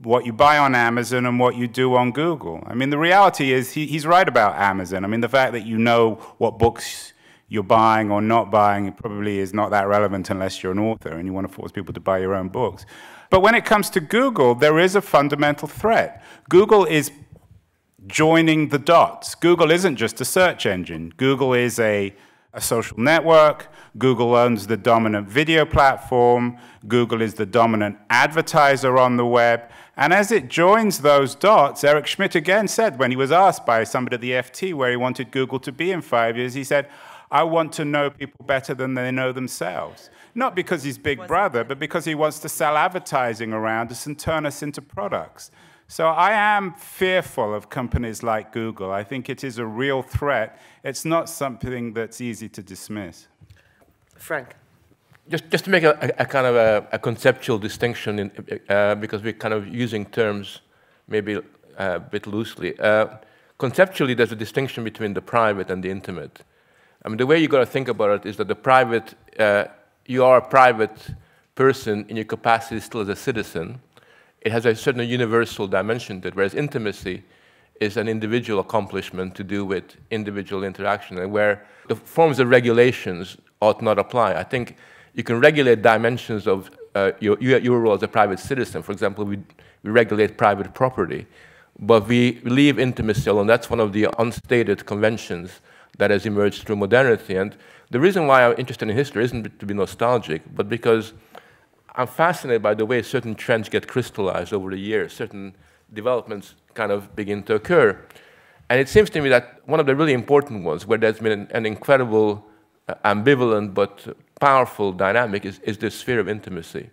what you buy on Amazon and what you do on Google. I mean, the reality is he, he's right about Amazon. I mean, the fact that you know what books you're buying or not buying probably is not that relevant unless you're an author and you want to force people to buy your own books. But when it comes to Google, there is a fundamental threat. Google is joining the dots. Google isn't just a search engine. Google is a, a social network. Google owns the dominant video platform. Google is the dominant advertiser on the web. And as it joins those dots, Eric Schmidt again said when he was asked by somebody at the FT where he wanted Google to be in five years, he said, I want to know people better than they know themselves. Not because he's Big Brother, but because he wants to sell advertising around us and turn us into products. So I am fearful of companies like Google. I think it is a real threat. It's not something that's easy to dismiss. Frank just, just to make a, a, a kind of a, a, conceptual distinction, in, uh, because we're kind of using terms maybe uh, a bit loosely. Uh, conceptually, there's a distinction between the private and the intimate. I mean, the way you got to think about it is that the private, uh, you are a private person in your capacity still as a citizen. It has a certain universal dimension to it, whereas intimacy is an individual accomplishment to do with individual interaction, and where the forms of regulations ought not apply. I think you can regulate dimensions of uh, your, your role as a private citizen. For example, we, we regulate private property, but we leave intimacy alone. That's one of the unstated conventions that has emerged through modernity. And the reason why I'm interested in history isn't to be nostalgic, but because I'm fascinated by the way certain trends get crystallized over the years, certain developments kind of begin to occur. And it seems to me that one of the really important ones, where there's been an, an incredible, uh, ambivalent but powerful dynamic is, is this sphere of intimacy,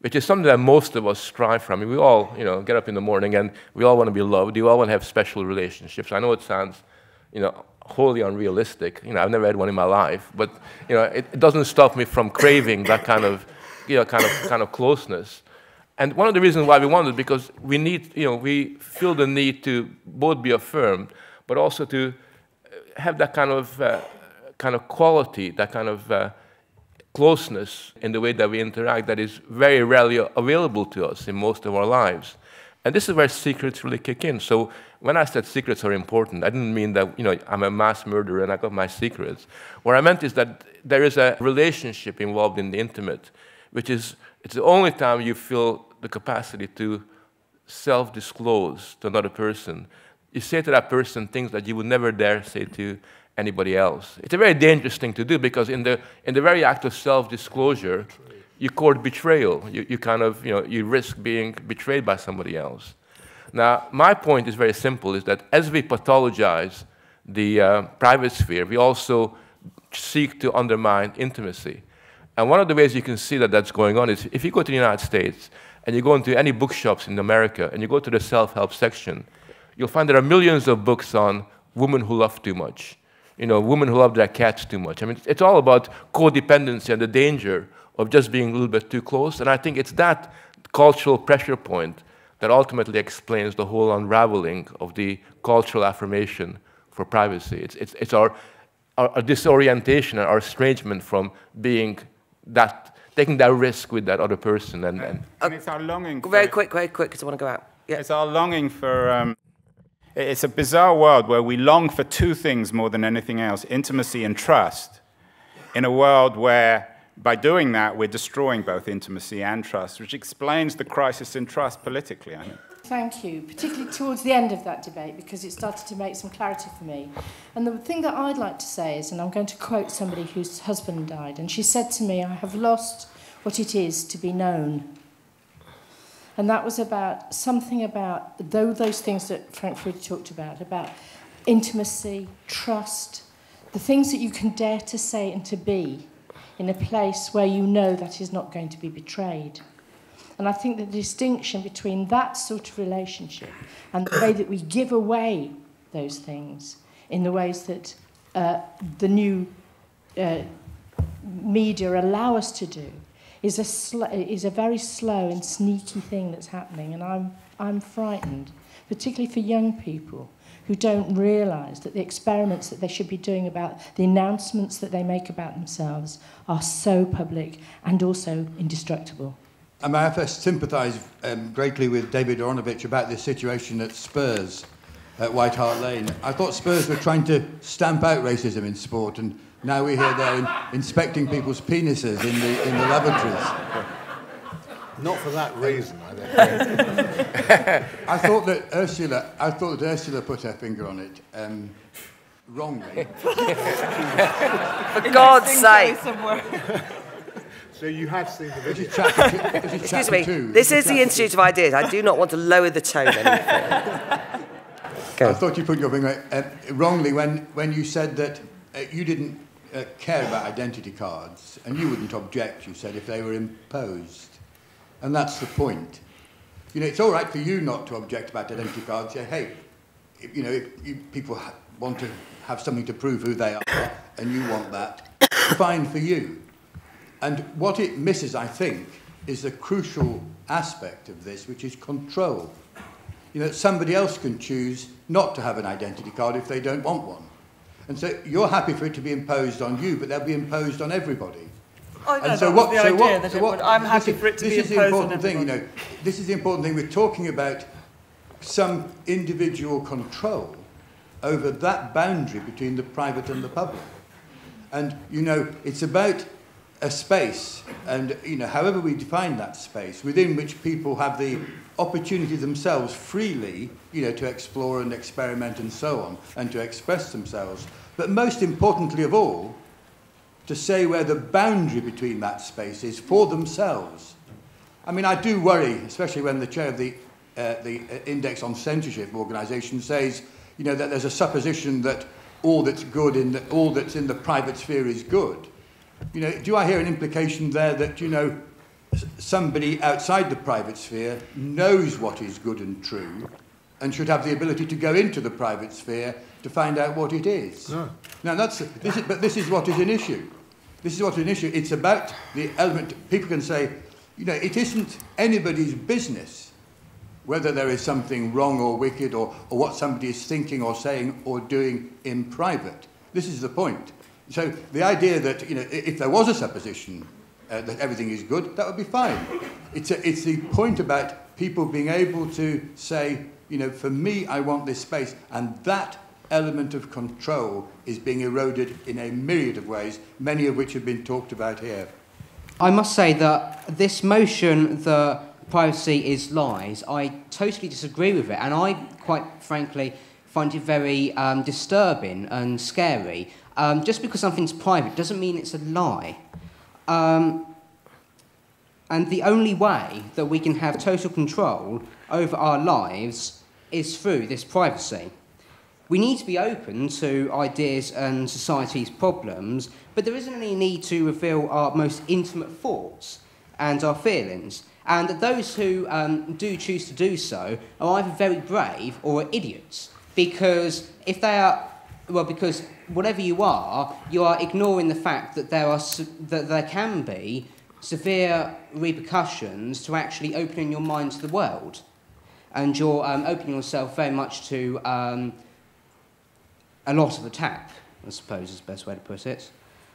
which is something that most of us strive for. I mean, we all, you know, get up in the morning and we all want to be loved. We all want to have special relationships. I know it sounds, you know, wholly unrealistic. You know, I've never had one in my life, but you know, it, it doesn't stop me from craving that kind of, you know, kind of, kind of closeness. And one of the reasons why we want it because we need, you know, we feel the need to both be affirmed, but also to have that kind of, uh, kind of quality, that kind of uh, closeness in the way that we interact that is very rarely available to us in most of our lives. And this is where secrets really kick in. So when I said secrets are important, I didn't mean that you know I'm a mass murderer and I got my secrets. What I meant is that there is a relationship involved in the intimate, which is It's the only time you feel the capacity to self disclose to another person. You say to that person things that you would never dare say to anybody else. It's a very dangerous thing to do because in the, in the very act of self disclosure, you court betrayal. You, you kind of, you know, you risk being betrayed by somebody else. Now, my point is very simple, is that as we pathologize the uh, private sphere, we also seek to undermine intimacy. And one of the ways you can see that that's going on is if you go to the United States and you go into any bookshops in America and you go to the self-help section, you'll find there are millions of books on women who love too much, you know, women who love their cats too much. I mean, it's all about codependency and the danger of just being a little bit too close. And I think it's that cultural pressure point that ultimately explains the whole unraveling of the cultural affirmation for privacy. It's, it's, it's our, our, our disorientation and our estrangement from being that, taking that risk with that other person. And, and, and it's our longing. Very quick, very quick, because I want to go out. Yeah. It's our longing for. Um, it's a bizarre world where we long for two things more than anything else intimacy and trust. In a world where by doing that, we're destroying both intimacy and trust, which explains the crisis in trust politically, I think. Thank you, particularly towards the end of that debate, because it started to make some clarity for me. And the thing that I'd like to say is, and I'm going to quote somebody whose husband died, and she said to me, I have lost what it is to be known. And that was about something about, though those things that Frank Furedi talked about, about intimacy, trust, the things that you can dare to say and to be in a place where you know that is not going to be betrayed. And I think the distinction between that sort of relationship and the way that we give away those things in the ways that uh, the new uh, media allow us to do is a, is a very slow and sneaky thing that's happening. And I'm, I'm frightened, particularly for young people who don't realise that the experiments that they should be doing about the announcements that they make about themselves are so public and also indestructible. I mean, I first sympathise um, greatly with David Aaronovitch about this situation at Spurs at White Hart Lane. I thought Spurs were trying to stamp out racism in sport, and now we hear they're in, inspecting people's penises in the, in the lavatories. Not for that reason, I <laughs> think. I thought that Ursula, I thought that Ursula put her finger on it um, wrongly. <laughs> for God's sake. <laughs> so you have seen the video. <laughs> Excuse me. Two. This is the Institute of Ideas. I do not want to lower the tone any <laughs> I thought you put your finger uh, wrongly when, when you said that uh, you didn't uh, care about identity cards and you wouldn't object, you said, if they were imposed. And that's the point. You know, it's all right for you not to object about identity cards. Say, hey, if, you know, if you, people want to have something to prove who they are, and you want that, <coughs> fine for you. And what it misses, I think, is the crucial aspect of this, which is control. You know, somebody else can choose not to have an identity card if they don't want one. And so you're happy for it to be imposed on you, but they'll be imposed on everybody. Oh, I know, and so what, the so idea what, that so what, I'm happy for it to be imposed This is the important thing, you know. This is the important thing. We're talking about some individual control over that boundary between the private and the public. And, you know, it's about a space, and, you know, however we define that space, within which people have the opportunity themselves freely, you know, to explore and experiment and so on, and to express themselves. But most importantly of all, to say where the boundary between that space is for themselves. I mean, I do worry, especially when the chair of the, uh, the uh, Index on Censorship organisation says, you know, that there's a supposition that all that's good in the, all that's in the private sphere is good. You know, do I hear an implication there that, you know, somebody outside the private sphere knows what is good and true and should have the ability to go into the private sphere to find out what it is. No. Now, that's, this is, but this is what is an issue. This is what is an issue. It's about the element. People can say, you know, it isn't anybody's business whether there is something wrong or wicked or, or what somebody is thinking or saying or doing in private. This is the point. So the idea that, you know, if there was a supposition uh, that everything is good, that would be fine. It's, a, it's the point about people being able to say, you know, for me, I want this space, and that element of control is being eroded in a myriad of ways, many of which have been talked about here. I must say that this motion that privacy is lies, I totally disagree with it, and I quite frankly find it very um, disturbing and scary. Um, just because something's private doesn't mean it's a lie. Um, and the only way that we can have total control over our lives is through this privacy. We need to be open to ideas and society's problems, but there isn't any need to reveal our most intimate thoughts and our feelings. And those who um, do choose to do so are either very brave or idiots, because if they are, well, because whatever you are, you are ignoring the fact that there, are, that there can be severe repercussions to actually opening your mind to the world. And you're um, opening yourself very much to um, a lot of attack, I suppose is the best way to put it.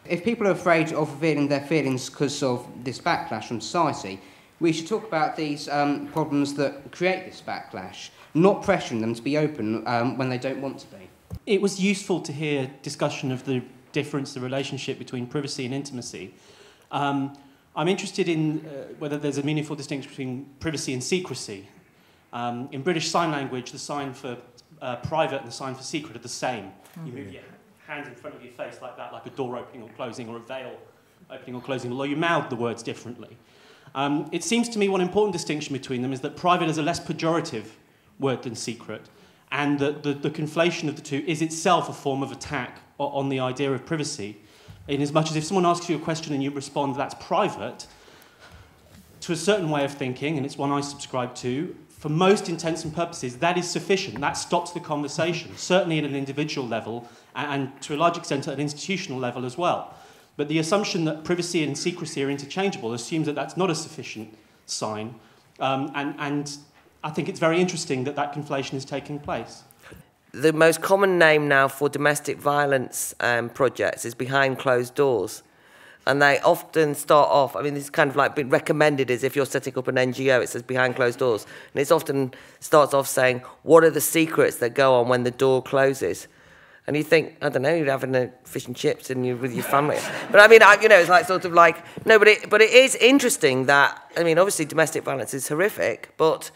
If people are afraid of revealing their feelings because of this backlash from society, we should talk about these um, problems that create this backlash, not pressuring them to be open um, when they don't want to be. It was useful to hear discussion of the difference, the relationship between privacy and intimacy. Um, I'm interested in uh, whether there's a meaningful distinction between privacy and secrecy. Um, in British Sign Language, the sign for uh, private and the sign for secret are the same. Mm. You move your hand in front of your face like that, like a door opening or closing, or a veil opening or closing, although you mouth the words differently. Um, it seems to me one important distinction between them is that private is a less pejorative word than secret, and that the, the conflation of the two is itself a form of attack on the idea of privacy. In as much as if someone asks you a question and you respond, that's private, to a certain way of thinking, and it's one I subscribe to, for most intents and purposes, that is sufficient. That stops the conversation, certainly at an individual level, and, and to a large extent at an institutional level as well. But the assumption that privacy and secrecy are interchangeable assumes that that's not a sufficient sign. Um, and, and I think it's very interesting that that conflation is taking place. The most common name now for domestic violence um, projects is behind closed doors. And they often start off, I mean, this is kind of like been recommended as if you're setting up an NGO, it says behind closed doors. And it often starts off saying, what are the secrets that go on when the door closes? And you think, I don't know, you're having a fish and chips and you're with your family. <laughs> but I mean, I, you know, it's like sort of like, no, but it, but it is interesting that, I mean, obviously domestic violence is horrific, but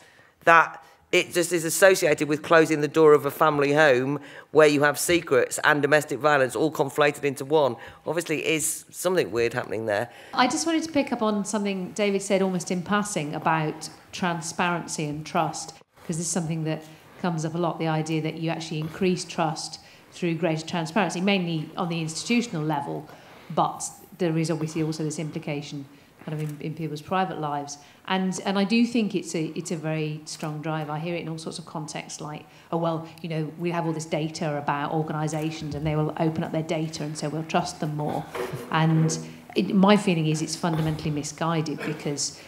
that it just is associated with closing the door of a family home where you have secrets and domestic violence all conflated into one. Obviously, is something weird happening there. I just wanted to pick up on something David said almost in passing about transparency and trust, because this is something that comes up a lot the idea that you actually increase trust through greater transparency, mainly on the institutional level, but there is obviously also this implication kind of in, in people's private lives. And and I do think it's a it's a very strong drive. I hear it in all sorts of contexts, like oh well, you know, we have all this data about organisations, and they will open up their data, and so we'll trust them more. And it, my feeling is it's fundamentally misguided because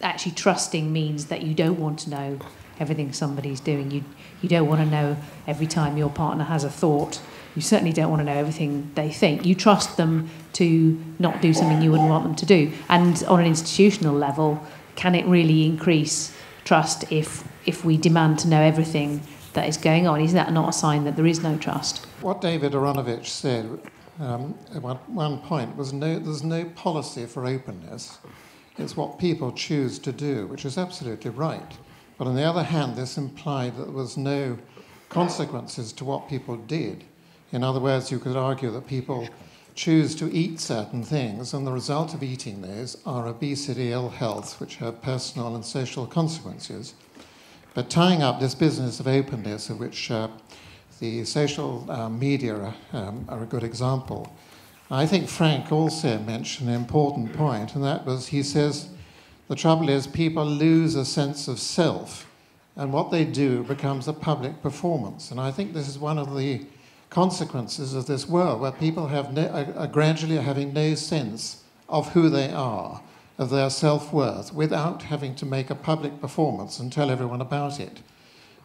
actually trusting means that you don't want to know everything somebody's doing. You you don't want to know every time your partner has a thought you certainly don't want to know everything they think. You trust them to not do something you wouldn't want them to do. And on an institutional level, can it really increase trust if, if we demand to know everything that is going on? Is that not a sign that there is no trust? What David Aaronovitch said um, at one, point was no, there's no policy for openness. It's what people choose to do, which is absolutely right. But on the other hand, this implied that there was no consequences to what people did. In other words, you could argue that people choose to eat certain things, and the result of eating those are obesity, ill health, which have personal and social consequences. But tying up this business of openness, of which uh, the social uh, media um, are a good example, I think Frank also mentioned an important point, and that was he says the trouble is people lose a sense of self, and what they do becomes a public performance. And I think this is one of the consequences of this world where people have no, are gradually having no sense of who they are, of their self worth, without having to make a public performance and tell everyone about it.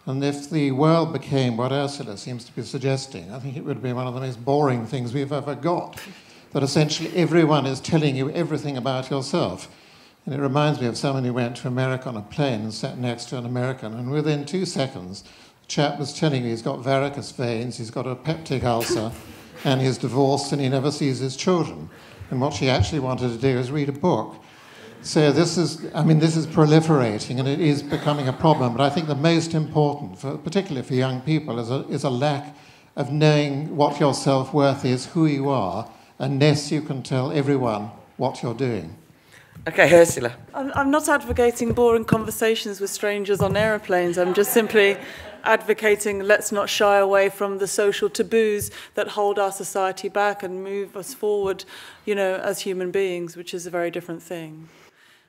And if the world became what Ursula seems to be suggesting, I think it would be one of the most boring things we've ever got. That essentially everyone is telling you everything about yourself. And it reminds me of someone who went to America on a plane and sat next to an American, and within two seconds, chap was telling me he's got varicose veins, he's got a peptic ulcer, and he's divorced and he never sees his children. And what she actually wanted to do is read a book. So this is, I mean, this is proliferating and it is becoming a problem. But I think the most important, for, particularly for young people, is a, is a lack of knowing what your self worth is, who you are, unless you can tell everyone what you're doing. Okay, Ursula. I'm, I'm not advocating boring conversations with strangers on aeroplanes. I'm just simply advocating let's not shy away from the social taboos that hold our society back and move us forward, you know, as human beings, which is a very different thing.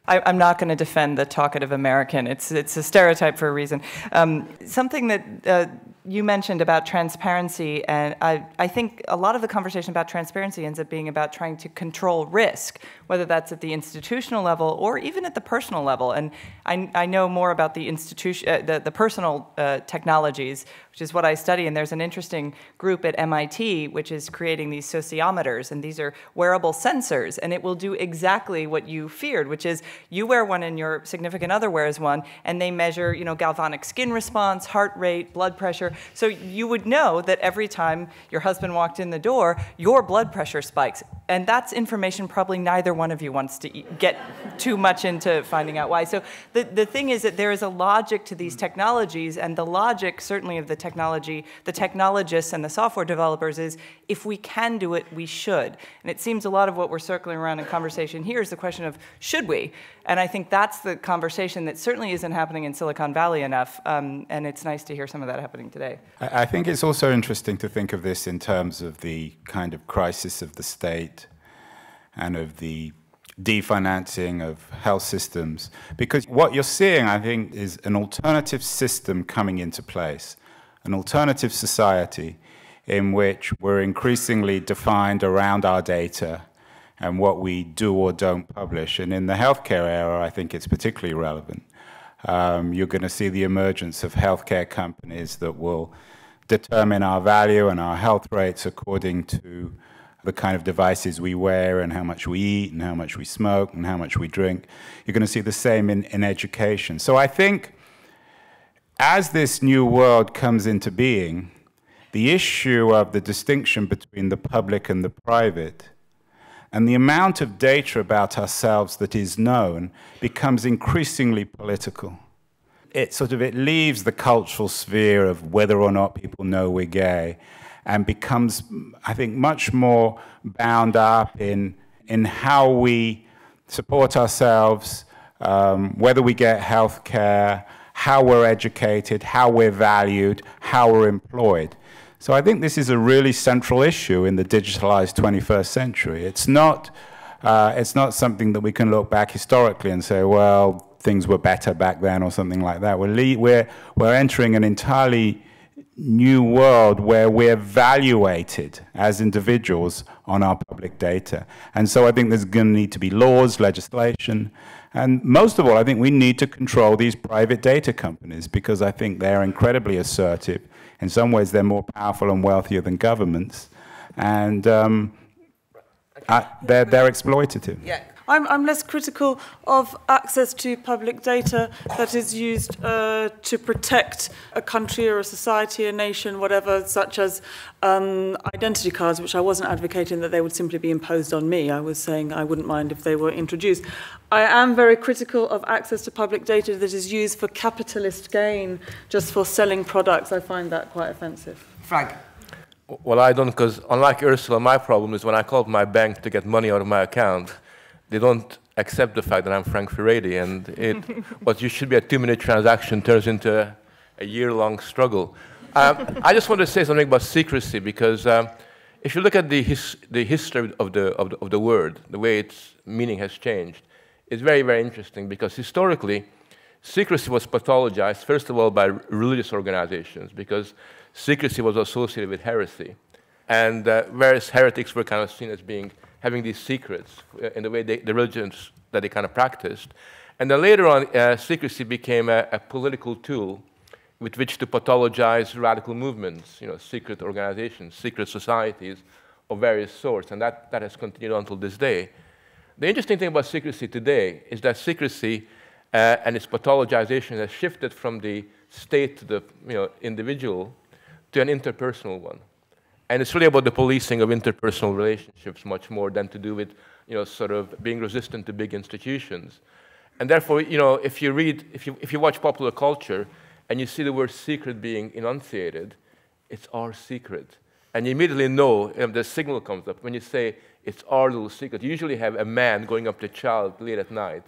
I, am not going to defend the talkative American. It's, it's a stereotype for a reason. Um, something that uh, you mentioned about transparency, and I, I think a lot of the conversation about transparency ends up being about trying to control risk, whether that's at the institutional level or even at the personal level. And I, I know more about the institution, uh, the, the personal uh, technologies, which is what I study. And there's an interesting group at MIT which is creating these sociometers, and these are wearable sensors, and it will do exactly what you feared, which is you wear one and your significant other wears one, and they measure, you know, galvanic skin response, heart rate, blood pressure. So you would know that every time your husband walked in the door, your blood pressure spikes, and that's information probably neither one of you wants to get too much into finding out why. So the the thing is that there is a logic to these technologies, and the logic certainly of the technology, the technologists and the software developers is if we can do it, we should. And it seems a lot of what we're circling around in conversation here is the question of should we? And I think that's the conversation that certainly isn't happening in Silicon Valley enough. Um, and it's nice to hear some of that happening today. I, I think it's also interesting to think of this in terms of the kind of crisis of the state and of the definancing of health systems. Because what you're seeing, I think, is an alternative system coming into place an alternative society in which we're increasingly defined around our data and what we do or don't publish. And in the healthcare era, I think it's particularly relevant. Um, you're going to see the emergence of healthcare companies that will determine our value and our health rates according to the kind of devices we wear and how much we eat and how much we smoke and how much we drink. You're going to see the same in, in education. So I think as this new world comes into being, the issue of the distinction between the public and the private and the amount of data about ourselves that is known becomes increasingly political. It sort of it leaves the cultural sphere of whether or not people know we're gay and becomes, I think, much more bound up in, in how we support ourselves, um, whether we get health care, how we're educated, how we're valued, how we're employed. So I think this is a really central issue in the digitalized 21st century. It's not, uh, it's not something that we can look back historically and say, well, things were better back then or something like that. We're, we're, we're entering an entirely new world where we're evaluated as individuals on our public data. And so I think there's going to need to be laws, legislation, and most of all, I think we need to control these private data companies because I think they're incredibly assertive. In some ways, they're more powerful and wealthier than governments. And um, I, they're, they're exploitative. Yeah. I'm, I'm less critical of access to public data that is used uh, to protect a country or a society, a nation, whatever, such as um, identity cards, which I wasn't advocating that they would simply be imposed on me. I was saying I wouldn't mind if they were introduced. I am very critical of access to public data that is used for capitalist gain, just for selling products. I find that quite offensive. Frank. Well, I don't, because unlike Ursula, my problem is when I called my bank to get money out of my account, they don't accept the fact that I'm Frank Furedi, and it, <laughs> what you should be a two-minute transaction turns into a, a year-long struggle. Um, I just want to say something about secrecy because um, if you look at the, his, the history of the, of, the, of the word, the way its meaning has changed, it's very, very interesting because historically, secrecy was pathologized, first of all, by religious organizations because secrecy was associated with heresy. And uh, various heretics were kind of seen as being having these secrets uh, in the way they, the religions that they kind of practiced. And then later on, uh, secrecy became a, a, political tool with which to pathologize radical movements, you know, secret organizations, secret societies of various sorts, and that, that has continued until this day. The interesting thing about secrecy today is that secrecy uh, and its pathologization has shifted from the state to the you know, individual to an interpersonal one. And it's really about the policing of interpersonal relationships much more than to do with, you know, sort of being resistant to big institutions. And therefore, you know, if you read, if you, if you watch popular culture and you see the word secret being enunciated, it's our secret. And you immediately know, and the signal comes up when you say, it's our little secret. You usually have a man going up to a child late at night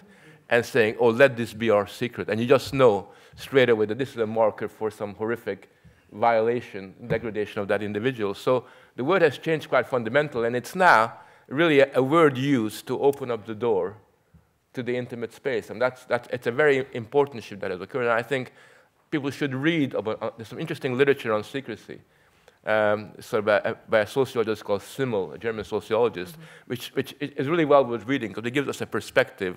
and saying, oh, let this be our secret. And you just know straight away that this is a marker for some horrific violation, degradation of that individual. So the word has changed quite fundamental, and it's now really a, a word used to open up the door to the intimate space. And that's, that's, it's a very important shift that has occurred. And I think people should read about, uh, there's some interesting literature on secrecy. Um, so by, uh, by, a sociologist called Simmel, a German sociologist, mm -hmm. which, which is really well worth reading because it gives us a perspective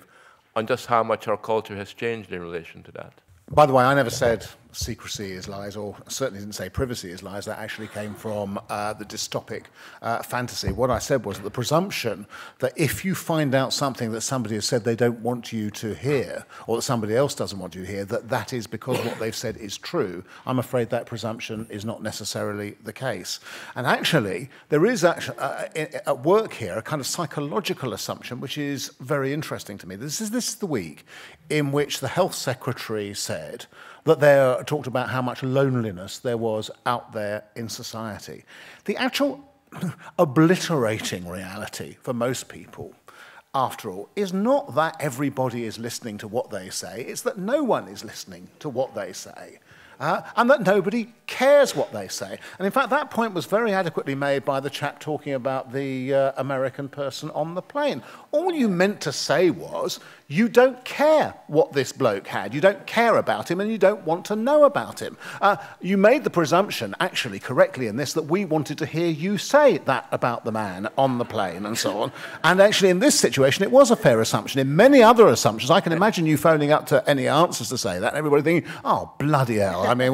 on just how much our culture has changed in relation to that. By the way, I never said secrecy is lies, or certainly didn't say privacy is lies. That actually came from uh, the dystopic uh, fantasy. What I said was that the presumption that if you find out something that somebody has said they don't want you to hear, or that somebody else doesn't want you to hear, that that is because what they've said is true. I'm afraid that presumption is not necessarily the case. And actually, there is actually, at work here a kind of psychological assumption which is very interesting to me. This is this is the week in which the health secretary said that they talked about how much loneliness there was out there in society. The actual <laughs> obliterating reality for most people, after all, is not that everybody is listening to what they say, it's that no one is listening to what they say uh, and that nobody cares what they say. And in fact, that point was very adequately made by the chap talking about the uh, American person on the plane. All you meant to say was, you don't care what this bloke had. You don't care about him and you don't want to know about him. Uh, you made the presumption, actually correctly in this, that we wanted to hear you say that about the man on the plane and so on. And actually, in this situation, it was a fair assumption. In many other assumptions, I can imagine you phoning up to any answers to say that, and everybody thinking, oh, bloody hell. I mean,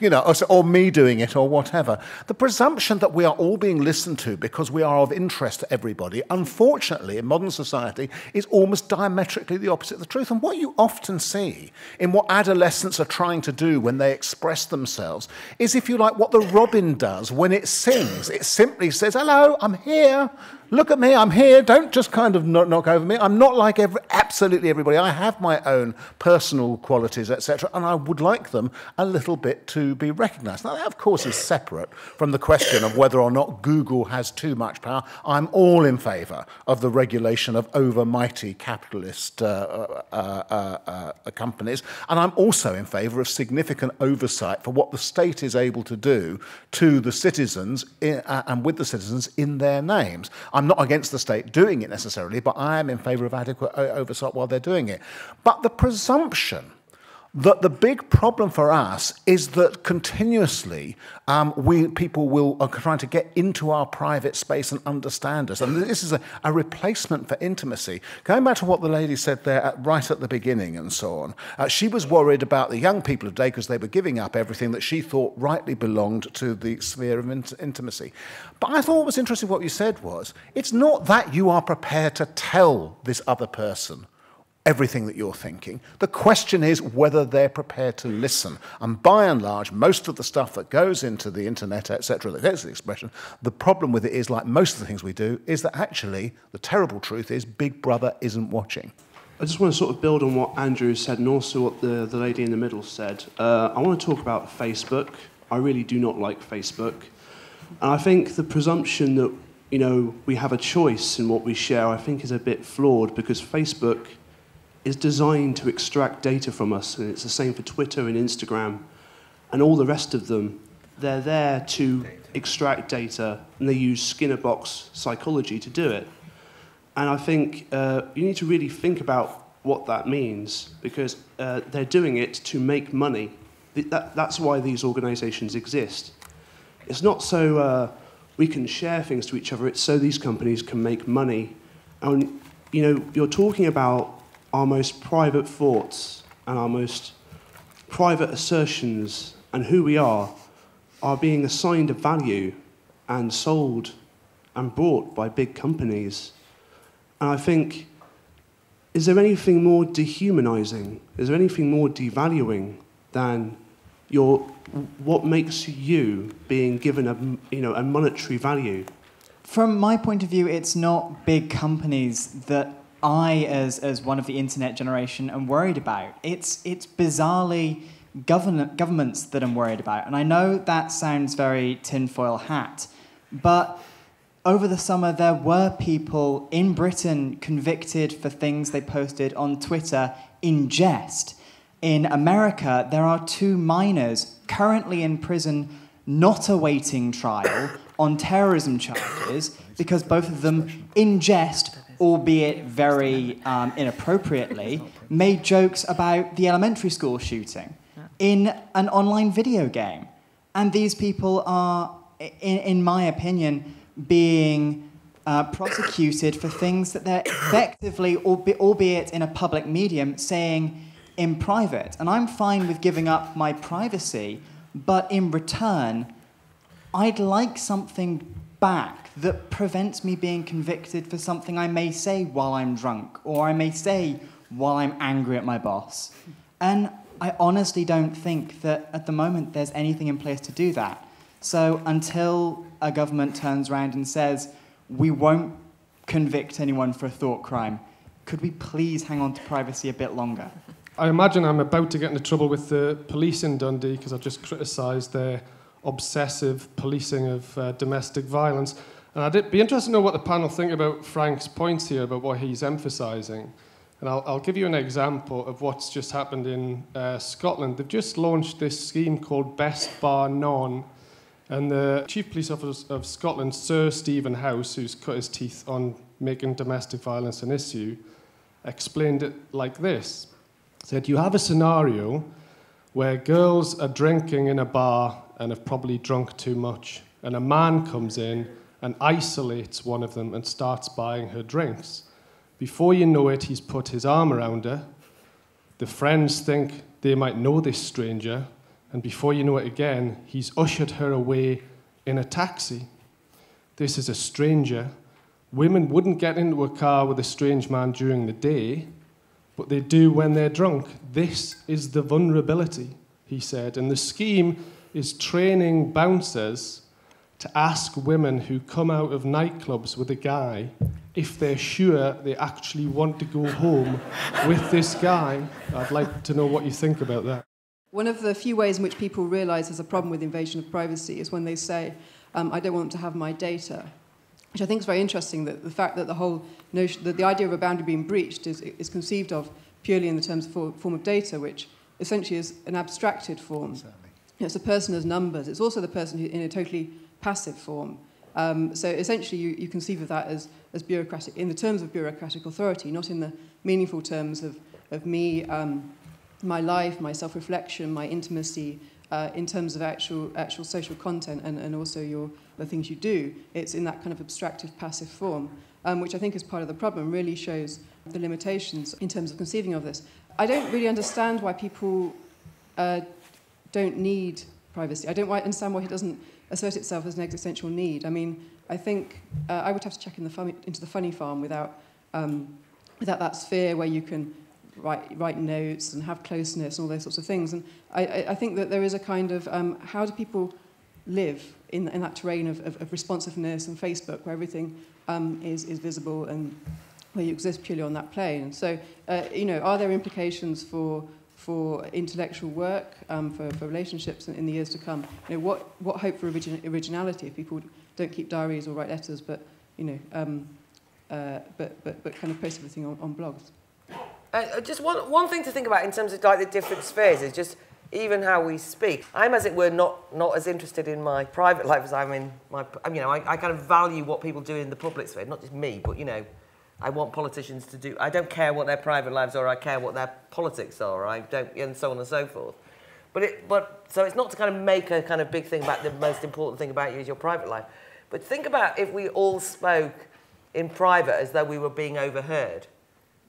you know, or, or me doing it or whatever. The presumption that we are all being listened to because we are of interest to everybody, unfortunately, in modern society, is almost diametrically the opposite of the truth. And what you often see in what adolescents are trying to do when they express themselves is, if you like, what the robin does when it sings. It simply says, Hello, I'm here. Look at me, I'm here. Don't just kind of knock over me. I'm not like every, absolutely everybody. I have my own personal qualities, etc., and I would like them a little bit to be recognized. Now, that, of course, is separate from the question of whether or not Google has too much power. I'm all in favor of the regulation of overmighty capitalist uh, uh, uh, uh companies, and I'm also in favor of significant oversight for what the state is able to do to the citizens in, uh, and with the citizens in their names. I'm not against the state doing it necessarily, but I am in favor of adequate uh, oversight while they're doing it. But the presumption that the big problem for us is that continuously um, we people will are trying to get into our private space and understand us, and this is a, a replacement for intimacy. Going back to what the lady said there at, right at the beginning and so on, uh, she was worried about the young people today because they were giving up everything that she thought rightly belonged to the sphere of int intimacy. But I thought what was interesting what you said was it's not that you are prepared to tell this other person everything that you're thinking. The question is whether they're prepared to listen. And by and large, most of the stuff that goes into the internet, etc., that gets the expression, the problem with it is, like most of the things we do, is that actually the terrible truth is Big Brother isn't watching. I just want to sort of build on what Andrew said and also what the, the lady in the middle said. Uh, I want to talk about Facebook. I really do not like Facebook. And I think the presumption that you know we have a choice in what we share, I think, is a bit flawed because Facebook is designed to extract data from us, and it's the same for Twitter and Instagram and all the rest of them. They're there to extract data, and they use Skinner box psychology to do it. And I think uh, you need to really think about what that means because uh, they're doing it to make money. That, that's why these organizations exist. It's not so uh, we can share things to each other, it's so these companies can make money. And, you know, you're talking about our most private thoughts and our most private assertions and who we are are being assigned a value and sold and bought by big companies. And I think, is there anything more dehumanizing? Is there anything more devaluing than your, what makes you being given a, you know, a monetary value? From my point of view, it's not big companies that I, as, as one of the internet generation, am worried about. It's, it's bizarrely govern- governments that I'm worried about. And I know that sounds very tinfoil hat, but over the summer, there were people in Britain convicted for things they posted on Twitter in jest. In America, there are two minors currently in prison not awaiting trial on terrorism charges because both of them, in jest, albeit very um, inappropriately, made jokes about the elementary school shooting in an online video game. And these people are, in, in my opinion, being uh, prosecuted for things that they're effectively, albeit in a public medium, saying in private. And I'm fine with giving up my privacy, but in return, I'd like something back that prevents me being convicted for something I may say while I'm drunk or I may say while I'm angry at my boss. And I honestly don't think that at the moment there's anything in place to do that. So until a government turns around and says, we won't convict anyone for a thought crime, could we please hang on to privacy a bit longer? I imagine I'm about to get into trouble with the police in Dundee because I've just criticised their obsessive policing of uh, domestic violence. And I'd be interested to know what the panel think about Frank's points here, about what he's emphasising. And I'll, I'll, give you an example of what's just happened in uh, Scotland. They've just launched this scheme called Best Bar None. And the Chief Police Officer of Scotland, Sir Stephen House, who's cut his teeth on making domestic violence an issue, explained it like this. Said, You have a scenario where girls are drinking in a bar and have probably drunk too much, and a man comes in and isolates one of them and starts buying her drinks. Before you know it, he's put his arm around her. The friends think they might know this stranger, and before you know it again, he's ushered her away in a taxi. This is a stranger. Women wouldn't get into a car with a strange man during the day, but they do when they're drunk. This is the vulnerability, he said. And the scheme is training bouncers to ask women who come out of nightclubs with a guy if they're sure they actually want to go home with this guy. I'd like to know what you think about that. One of the few ways in which people realize there's a problem with invasion of privacy is when they say, um, I don't want them to have my data. Which I think is very interesting that the fact that the whole notion, that the idea of a boundary being breached is, is conceived of purely in the terms of form of data, which essentially is an abstracted form. It's a person as numbers. It's also the person who, in a totally passive form. Um, so essentially, you, you conceive of that as, as bureaucratic, in the terms of bureaucratic authority, not in the meaningful terms of, of me, um, my life, my self-reflection, my intimacy, uh, in terms of actual, actual social content and, and also your, the things you do. It's in that kind of abstractive, passive form, um, which I think is part of the problem, really shows the limitations in terms of conceiving of this. I don't really understand why people uh, don't need privacy. I don't understand why it doesn't assert itself as an existential need. I mean, I think uh, I would have to check in the funny, into the funny farm without, um, without that sphere where you can write, write notes and have closeness and all those sorts of things. And I, I think that there is a kind of um, how do people live in, in that terrain of, of, of responsiveness and Facebook where everything um, is, is visible and where you exist purely on that plane. And so, uh, you know, are there implications for for intellectual work, um, for, for relationships in, the years to come. You know, what, what hope for origin, originality if people don't keep diaries or write letters, but, you know, um, uh, but, but, but kind of post everything on, on blogs? Uh, uh, just one, one thing to think about in terms of like the different spheres is just even how we speak. I'm, as it were, not, not as interested in my private life as I'm in my, you know, I, I kind of value what people do in the public sphere, not just me, but, you know, I want politicians to do. I don't care what their private lives are. I care what their politics are. I don't, and so on and so forth. But it, but so it's not to kind of make a kind of big thing about the most important thing about you is your private life. But think about if we all spoke in private as though we were being overheard.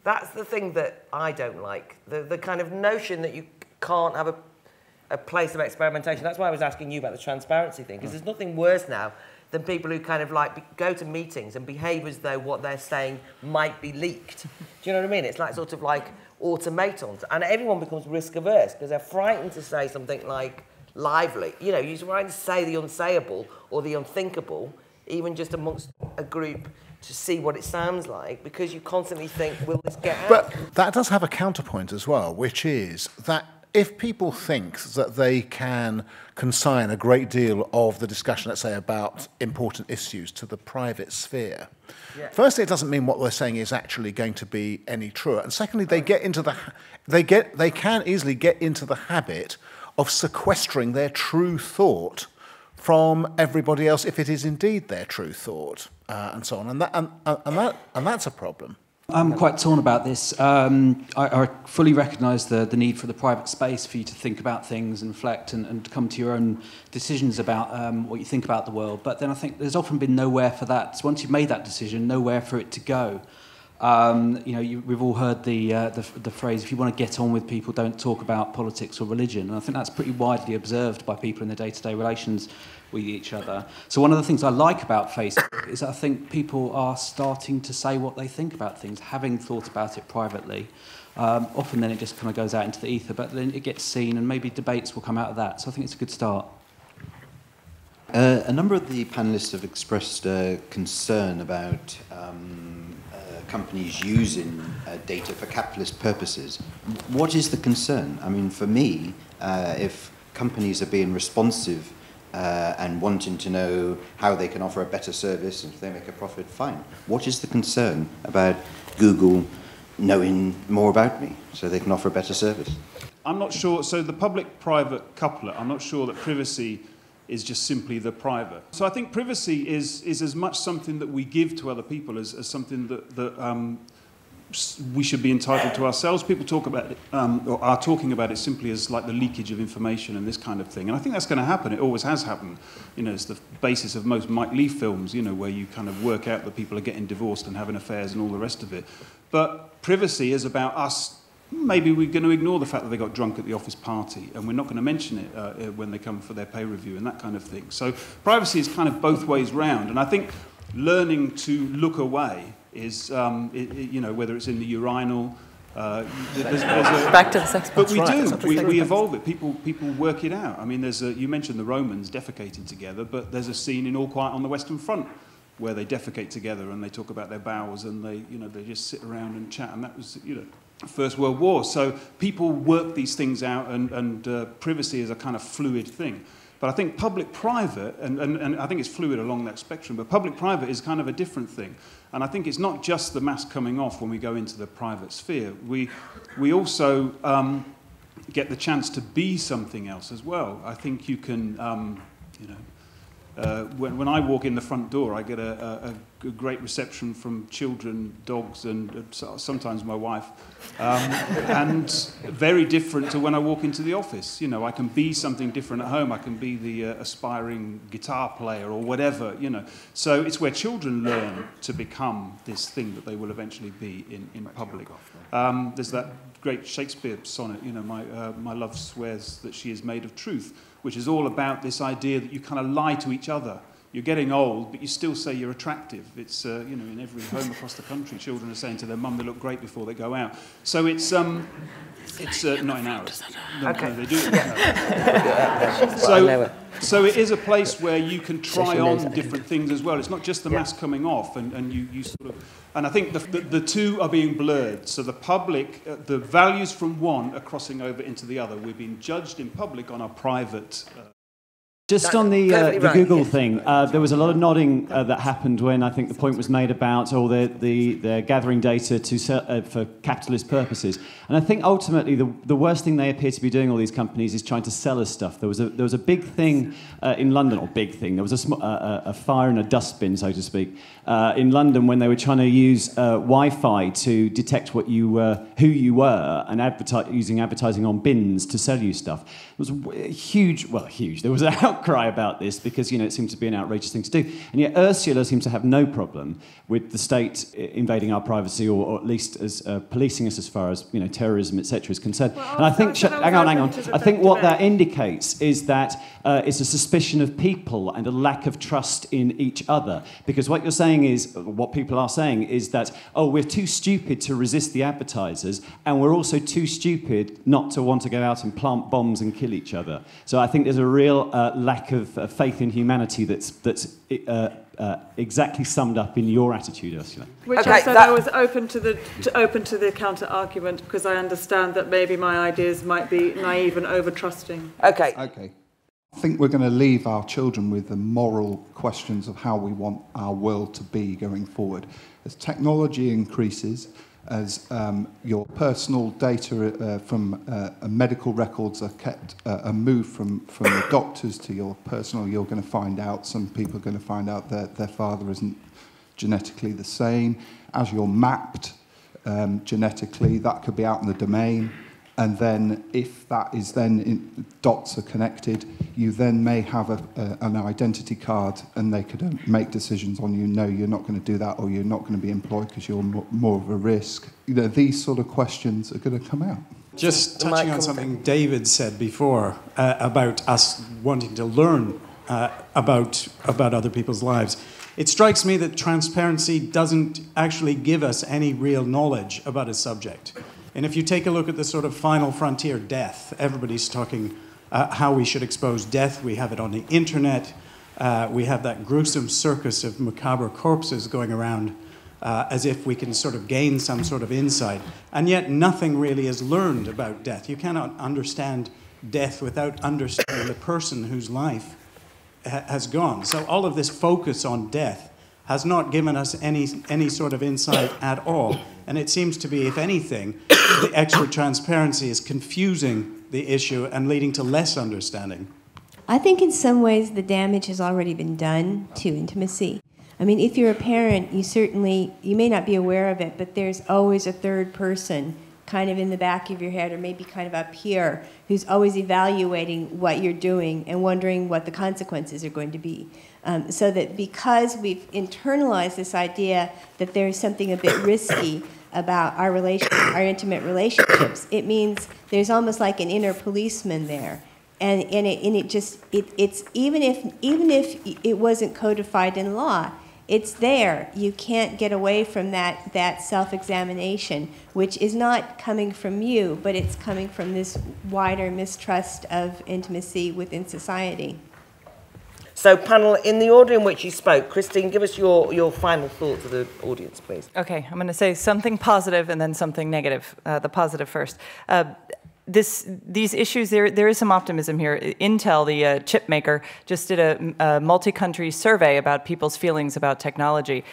That's the thing that I don't like. The the kind of notion that you can't have a a place of experimentation. That's why I was asking you about the transparency thing, because there's nothing worse now than people who kind of like go to meetings and behave as though what they're saying might be leaked. Do you know what I mean? It's like sort of like automatons, and everyone becomes risk averse because they're frightened to say something like lively. You know, you're trying to say the unsayable or the unthinkable, even just amongst a group to see what it sounds like because you constantly think, will this get out? But that does have a counterpoint as well, which is that if people think that they can consign a great deal of the discussion, let's say, about important issues to the private sphere, yeah. firstly, it doesn't mean what they're saying is actually going to be any truer. And secondly, they get into the they get they can easily get into the habit of sequestering their true thought from everybody else if it is indeed their true thought, uh, and so on. And that and, and that and that's a problem. I'm quite torn about this. Um, I, I fully recognise the, the need for the private space for you to think about things and reflect and, and come to your own decisions about um, what you think about the world. But then I think there's often been nowhere for that. Once you've made that decision, nowhere for it to go. Um, you know, you, we've all heard the, uh, the, the phrase, if you want to get on with people, don't talk about politics or religion. And I think that's pretty widely observed by people in their day-to-day relations with each other. So one of the things I like about Facebook is I think people are starting to say what they think about things, having thought about it privately. Um, often then it just kind of goes out into the ether, but then it gets seen and maybe debates will come out of that. So I think it's a good start. Uh, a number of the panelists have expressed uh, concern about um, companies using uh, data for capitalist purposes. What is the concern? I mean, for me, uh, if companies are being responsive uh, and wanting to know how they can offer a better service and if they make a profit, fine. What is the concern about Google knowing more about me so they can offer a better service? I'm not sure. So the public-private couplet, I'm not sure that privacy is just simply the private. So I think privacy is, is as much something that we give to other people as, as something that, that um, we should be entitled to ourselves. People talk about it, um, or are talking about it simply as like the leakage of information and this kind of thing. And I think that's going to happen. It always has happened. You know, it's the basis of most Mike Leigh films, you know, where you kind of work out that people are getting divorced and having affairs and all the rest of it. But privacy is about us. Maybe we're going to ignore the fact that they got drunk at the office party and we're not going to mention it uh, uh, when they come for their pay review and that kind of thing. So privacy is kind of both ways round. And I think learning to look away is, um, it, it, you know, whether it's in the urinal. Uh, there's, there's a, Back to the sex But we right, do. We, we evolve it. People, people work it out. I mean, there's a, you mentioned the Romans defecating together, but there's a scene in All Quiet on the Western Front where they defecate together and they talk about their bowels and they, you know, they just sit around and chat. And that was, you know, First World War. So people work these things out, and, and uh, privacy is a kind of fluid thing. But I think public-private, and, and, and I think it's fluid along that spectrum, but public-private is kind of a different thing. And I think it's not just the mask coming off when we go into the private sphere. We, we also um, get the chance to be something else as well. I think you can, um, you know, uh, when, when I walk in the front door, I get a, a, a great reception from children, dogs, and uh, sometimes my wife. Um, and very different to when I walk into the office. You know, I can be something different at home. I can be the uh, aspiring guitar player or whatever, you know. So it's where children learn to become this thing that they will eventually be in, in public. Um, there's that great Shakespeare sonnet, you know, my, uh, my love swears that she is made of truth which is all about this idea that you kind of lie to each other. You're getting old, but you still say you're attractive. It's, uh, you know, in every home across the country, children are saying to their mum they look great before they go out. So it's, um, it's uh, not in ours. No, okay. No, they do it. Yeah. so, so it is a place where you can try on different things as well. It's not just the yeah. mask coming off, and, and you, you sort of. And I think the, the, the two are being blurred. So the public, uh, the values from one are crossing over into the other. We're being judged in public on our private. Uh, just on the, uh, the right, Google yes. thing, uh, there was a lot of nodding uh, that happened when I think the point was made about all oh, the, the, the gathering data to, uh, for capitalist purposes. And I think ultimately the, the worst thing they appear to be doing, all these companies, is trying to sell us stuff. There was a, there was a big thing uh, in London, or big thing, there was a, sm- uh, a fire in a dustbin, so to speak, in London when they were trying to use Wi Fi to detect what you were, who you were and using advertising on bins to sell you stuff. It was huge, well, huge. There was an <laughs> outcry about this because you know it seemed to be an outrageous thing to do. And yet Ursula seems to have no problem with the state invading our privacy, or, or at least as uh, policing us as far as you know terrorism, etc., is concerned. Well, and I think, sh- hang on, hang on. I think what that indicates is that uh, it's a suspicion of people and a lack of trust in each other. Because what you're saying is, what people are saying is that oh, we're too stupid to resist the advertisers, and we're also too stupid not to want to go out and plant bombs and kill each other. So I think there's a real uh, lack of uh, faith in humanity that's that's uh, uh, exactly summed up in your attitude, Ursula. Which okay, I said that... I was open to the to open to the counter argument because I understand that maybe my ideas might be naive and over trusting. Okay. Okay. I think we're going to leave our children with the moral questions of how we want our world to be going forward. As technology increases, as um, your personal data uh, from uh, medical records are kept uh, are moved from from the doctors to your personal you're going to find out some people are going to find out that their father isn't genetically the same. As you're mapped um, genetically that could be out in the domain. And then if that is then in, dots are connected, you then may have a, a, an identity card and they could um, make decisions on you. No, you're not going to do that or you're not going to be employed because you're more, more of a risk. You know, these sort of questions are going to come out. Just touching on something David said before uh, about us wanting to learn uh, about, about other people's lives. It strikes me that transparency doesn't actually give us any real knowledge about a subject. And if you take a look at the sort of final frontier, death, everybody's talking uh, how we should expose death. We have it on the internet. Uh, we have that gruesome circus of macabre corpses going around uh, as if we can sort of gain some sort of insight. And yet, nothing really is learned about death. You cannot understand death without understanding the person whose life ha- has gone. So, all of this focus on death has not given us any, any sort of insight at all. And it seems to be, if anything, the extra transparency is confusing the issue and leading to less understanding. I think in some ways the damage has already been done to intimacy. I mean, if you're a parent, you certainly, you may not be aware of it, but there's always a third person kind of in the back of your head or maybe kind of up here who's always evaluating what you're doing and wondering what the consequences are going to be. Um, so that because we've internalized this idea that there's something a bit risky about our relation, our intimate relationships. It means there's almost like an inner policeman there, and and it and it just it, it's even if even if it wasn't codified in law, it's there. You can't get away from that that self-examination, which is not coming from you, but it's coming from this wider mistrust of intimacy within society. So, panel, in the order in which you spoke, Christine, give us your, your final thoughts to the audience, please. Okay, I'm going to say something positive and then something negative. Uh, the positive first. Uh, this, these issues, there, there is some optimism here. Intel, the uh, chip maker, just did a, a multi country survey about people's feelings about technology.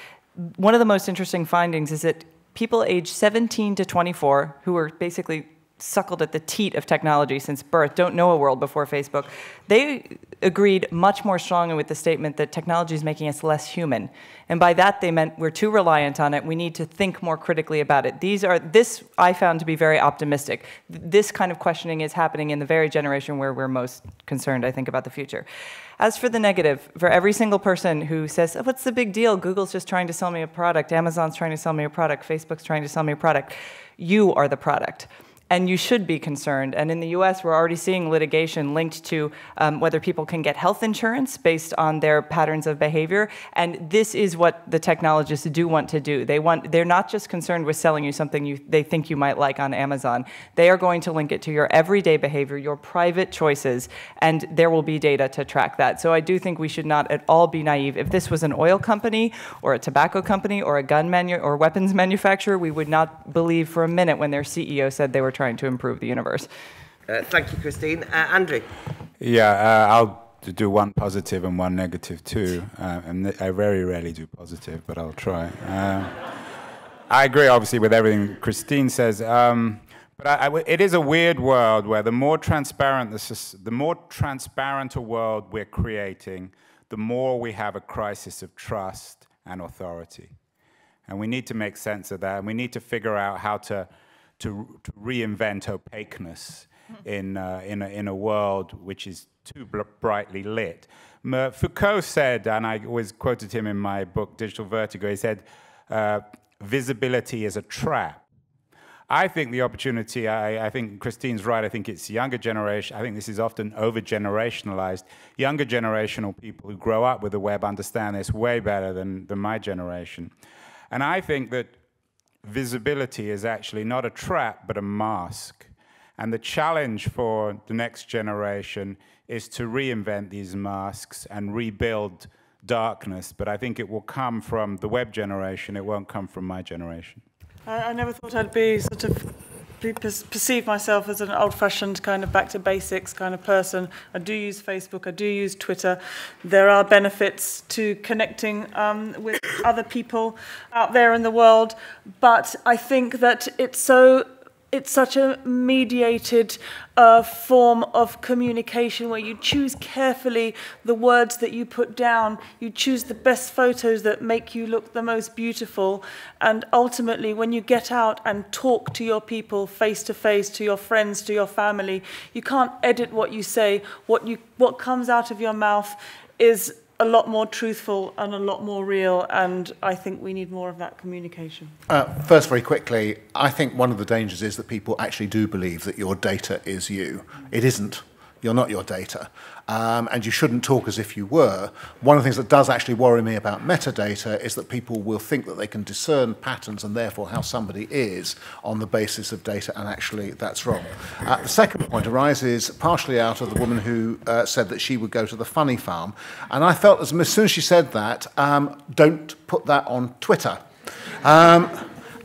One of the most interesting findings is that people aged 17 to 24, who are basically suckled at the teat of technology since birth, don't know a world before Facebook, they agreed much more strongly with the statement that technology is making us less human. And by that they meant we're too reliant on it, we need to think more critically about it. These are this I found to be very optimistic. This kind of questioning is happening in the very generation where we're most concerned, I think, about the future. As for the negative, for every single person who says, oh, What's the big deal? Google's just trying to sell me a product, Amazon's trying to sell me a product, Facebook's trying to sell me a product, you are the product and you should be concerned. And in the US, we're already seeing litigation linked to um, whether people can get health insurance based on their patterns of behavior. And this is what the technologists do want to do. They want, they're not just concerned with selling you something you, they think you might like on Amazon. They are going to link it to your everyday behavior, your private choices, and there will be data to track that. So I do think we should not at all be naive. If this was an oil company or a tobacco company or a gun manu- or weapons manufacturer, we would not believe for a minute when their CEO said they were trying to improve the universe. Uh, thank you, Christine. Uh, Andrew? Yeah, uh, I'll do one positive and one negative too. Uh, and I very rarely do positive, but I'll try. Uh, I agree, obviously, with everything Christine says. Um, but I, I, it is a weird world where the more transparent the, the more transparent a world we're creating, the more we have a crisis of trust and authority. And we need to make sense of that, and we need to figure out how to to, to reinvent opaqueness in, uh, in, a, in a world which is too brightly lit. Foucault said, and I always quoted him in my book, Digital Vertigo, he said, uh, visibility is a trap. I think the opportunity, I, I, think Christine's right, I think it's younger generation, I think this is often over generationalized. Younger generational people who grow up with the web understand this way better than, than my generation. And I think that visibility is actually not a trap, but a mask. And the challenge for the next generation is to reinvent these masks and rebuild darkness. But I think it will come from the web generation, it won't come from my generation. I, I never thought I'd be sort of perceive myself as an old-fashioned kind of back to basics kind of person. I do use Facebook, I do use Twitter. There are benefits to connecting um, with other people out there in the world, but I think that it's so it's such a mediated uh, form of communication where you choose carefully the words that you put down, you choose the best photos that make you look the most beautiful, and ultimately, when you get out and talk to your people face to face, to your friends, to your family, you can't edit what you say. What, you, what comes out of your mouth is a lot more truthful and a lot more real, and I think we need more of that communication. Uh, first, very quickly, I think one of the dangers is that people actually do believe that your data is you. It isn't. You're not your data. Um, and you shouldn't talk as if you were. One of the things that does actually worry me about metadata is that people will think that they can discern patterns and therefore how somebody is on the basis of data, and actually that's wrong. Uh, the second point arises partially out of the woman who uh, said that she would go to the funny farm. And I felt as, as soon as she said that, um, don't put that on Twitter. Um,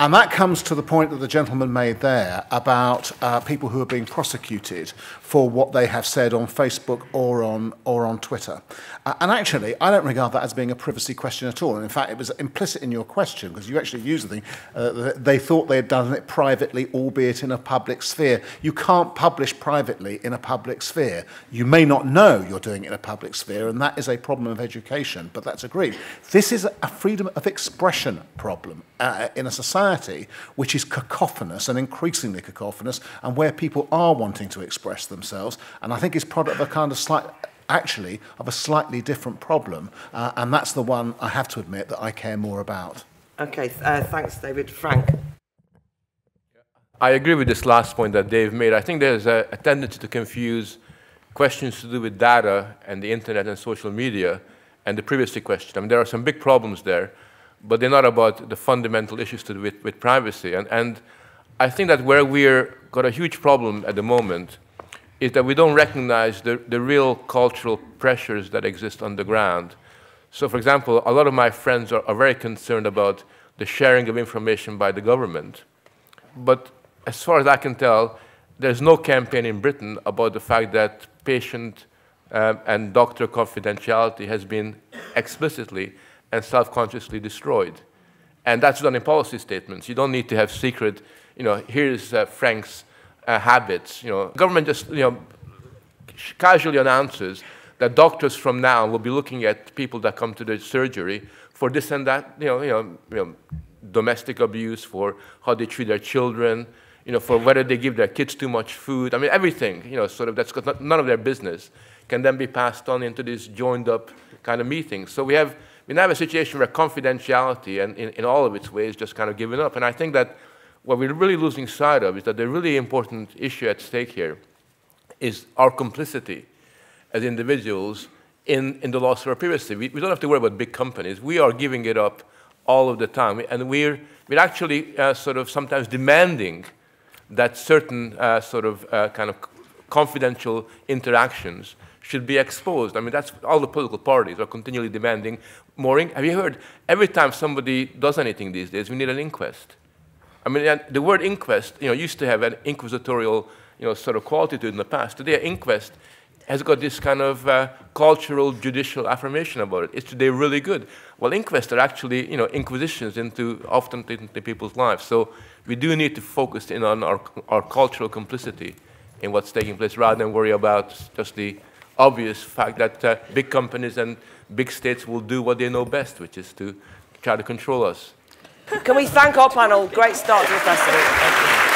and that comes to the point that the gentleman made there about uh, people who are being prosecuted for what they have said on Facebook or on, or on Twitter. Uh, and actually, I don't regard that as being a privacy question at all. And in fact, it was implicit in your question because you actually used the thing. Uh, they thought they had done it privately, albeit in a public sphere. You can't publish privately in a public sphere. You may not know you're doing it in a public sphere, and that is a problem of education, but that's agreed. This is a freedom of expression problem uh, in a society which is cacophonous and increasingly cacophonous and where people are wanting to express themselves. And I think it's product of a kind of slight, actually, of a slightly different problem. Uh, and that's the one, I have to admit, that I care more about. Okay, uh, thanks, David. Frank. I agree with this last point that Dave made. I think there's a, a tendency to confuse questions to do with data and the internet and social media and the privacy question. I mean, there are some big problems there but they're not about the fundamental issues to do with, with privacy. And, and I think that where we're got a huge problem at the moment is that we don't recognize the, the real cultural pressures that exist on the ground. So, for example, a lot of my friends are, are very concerned about the sharing of information by the government. But as far as I can tell, there's no campaign in Britain about the fact that patient um, and doctor confidentiality has been explicitly and self-consciously destroyed. And that's done in policy statements. You don't need to have secret, you know, here's uh, Frank's uh, habits. You know, government just, you know, casually announces that doctors from now will be looking at people that come to the surgery for this and that, you know, you know, you know domestic abuse, for how they treat their children, you know, for whether they give their kids too much food. I mean, everything, you know, sort of that's none of their business can then be passed on into these joined up kind of meetings. So we have we now have a situation where confidentiality and in, in all of its ways just kind of given up. And I think that what we're really losing sight of is that the really important issue at stake here is our complicity as individuals in, in the loss of our privacy. We, we don't have to worry about big companies. We are giving it up all of the time. And we're, we're actually uh, sort of sometimes demanding that certain uh, sort of uh, kind of confidential interactions should be exposed. I mean, that's all the political parties are continually demanding more. have you heard? Every time somebody does anything these days, we need an inquest. I mean, the word inquest, you know, used to have an inquisitorial, you know, sort of quality to it in the past. Today, inquest has got this kind of uh, cultural, judicial affirmation about it. Is today really good? Well, inquests are actually, you know, inquisitions into often into people's lives. So we do need to focus in on our, our cultural complicity in what's taking place rather than worry about just the obvious fact that uh, big companies and big states will do what they know best, which is to try to control us. Can we thank our panel? Great start to the festival.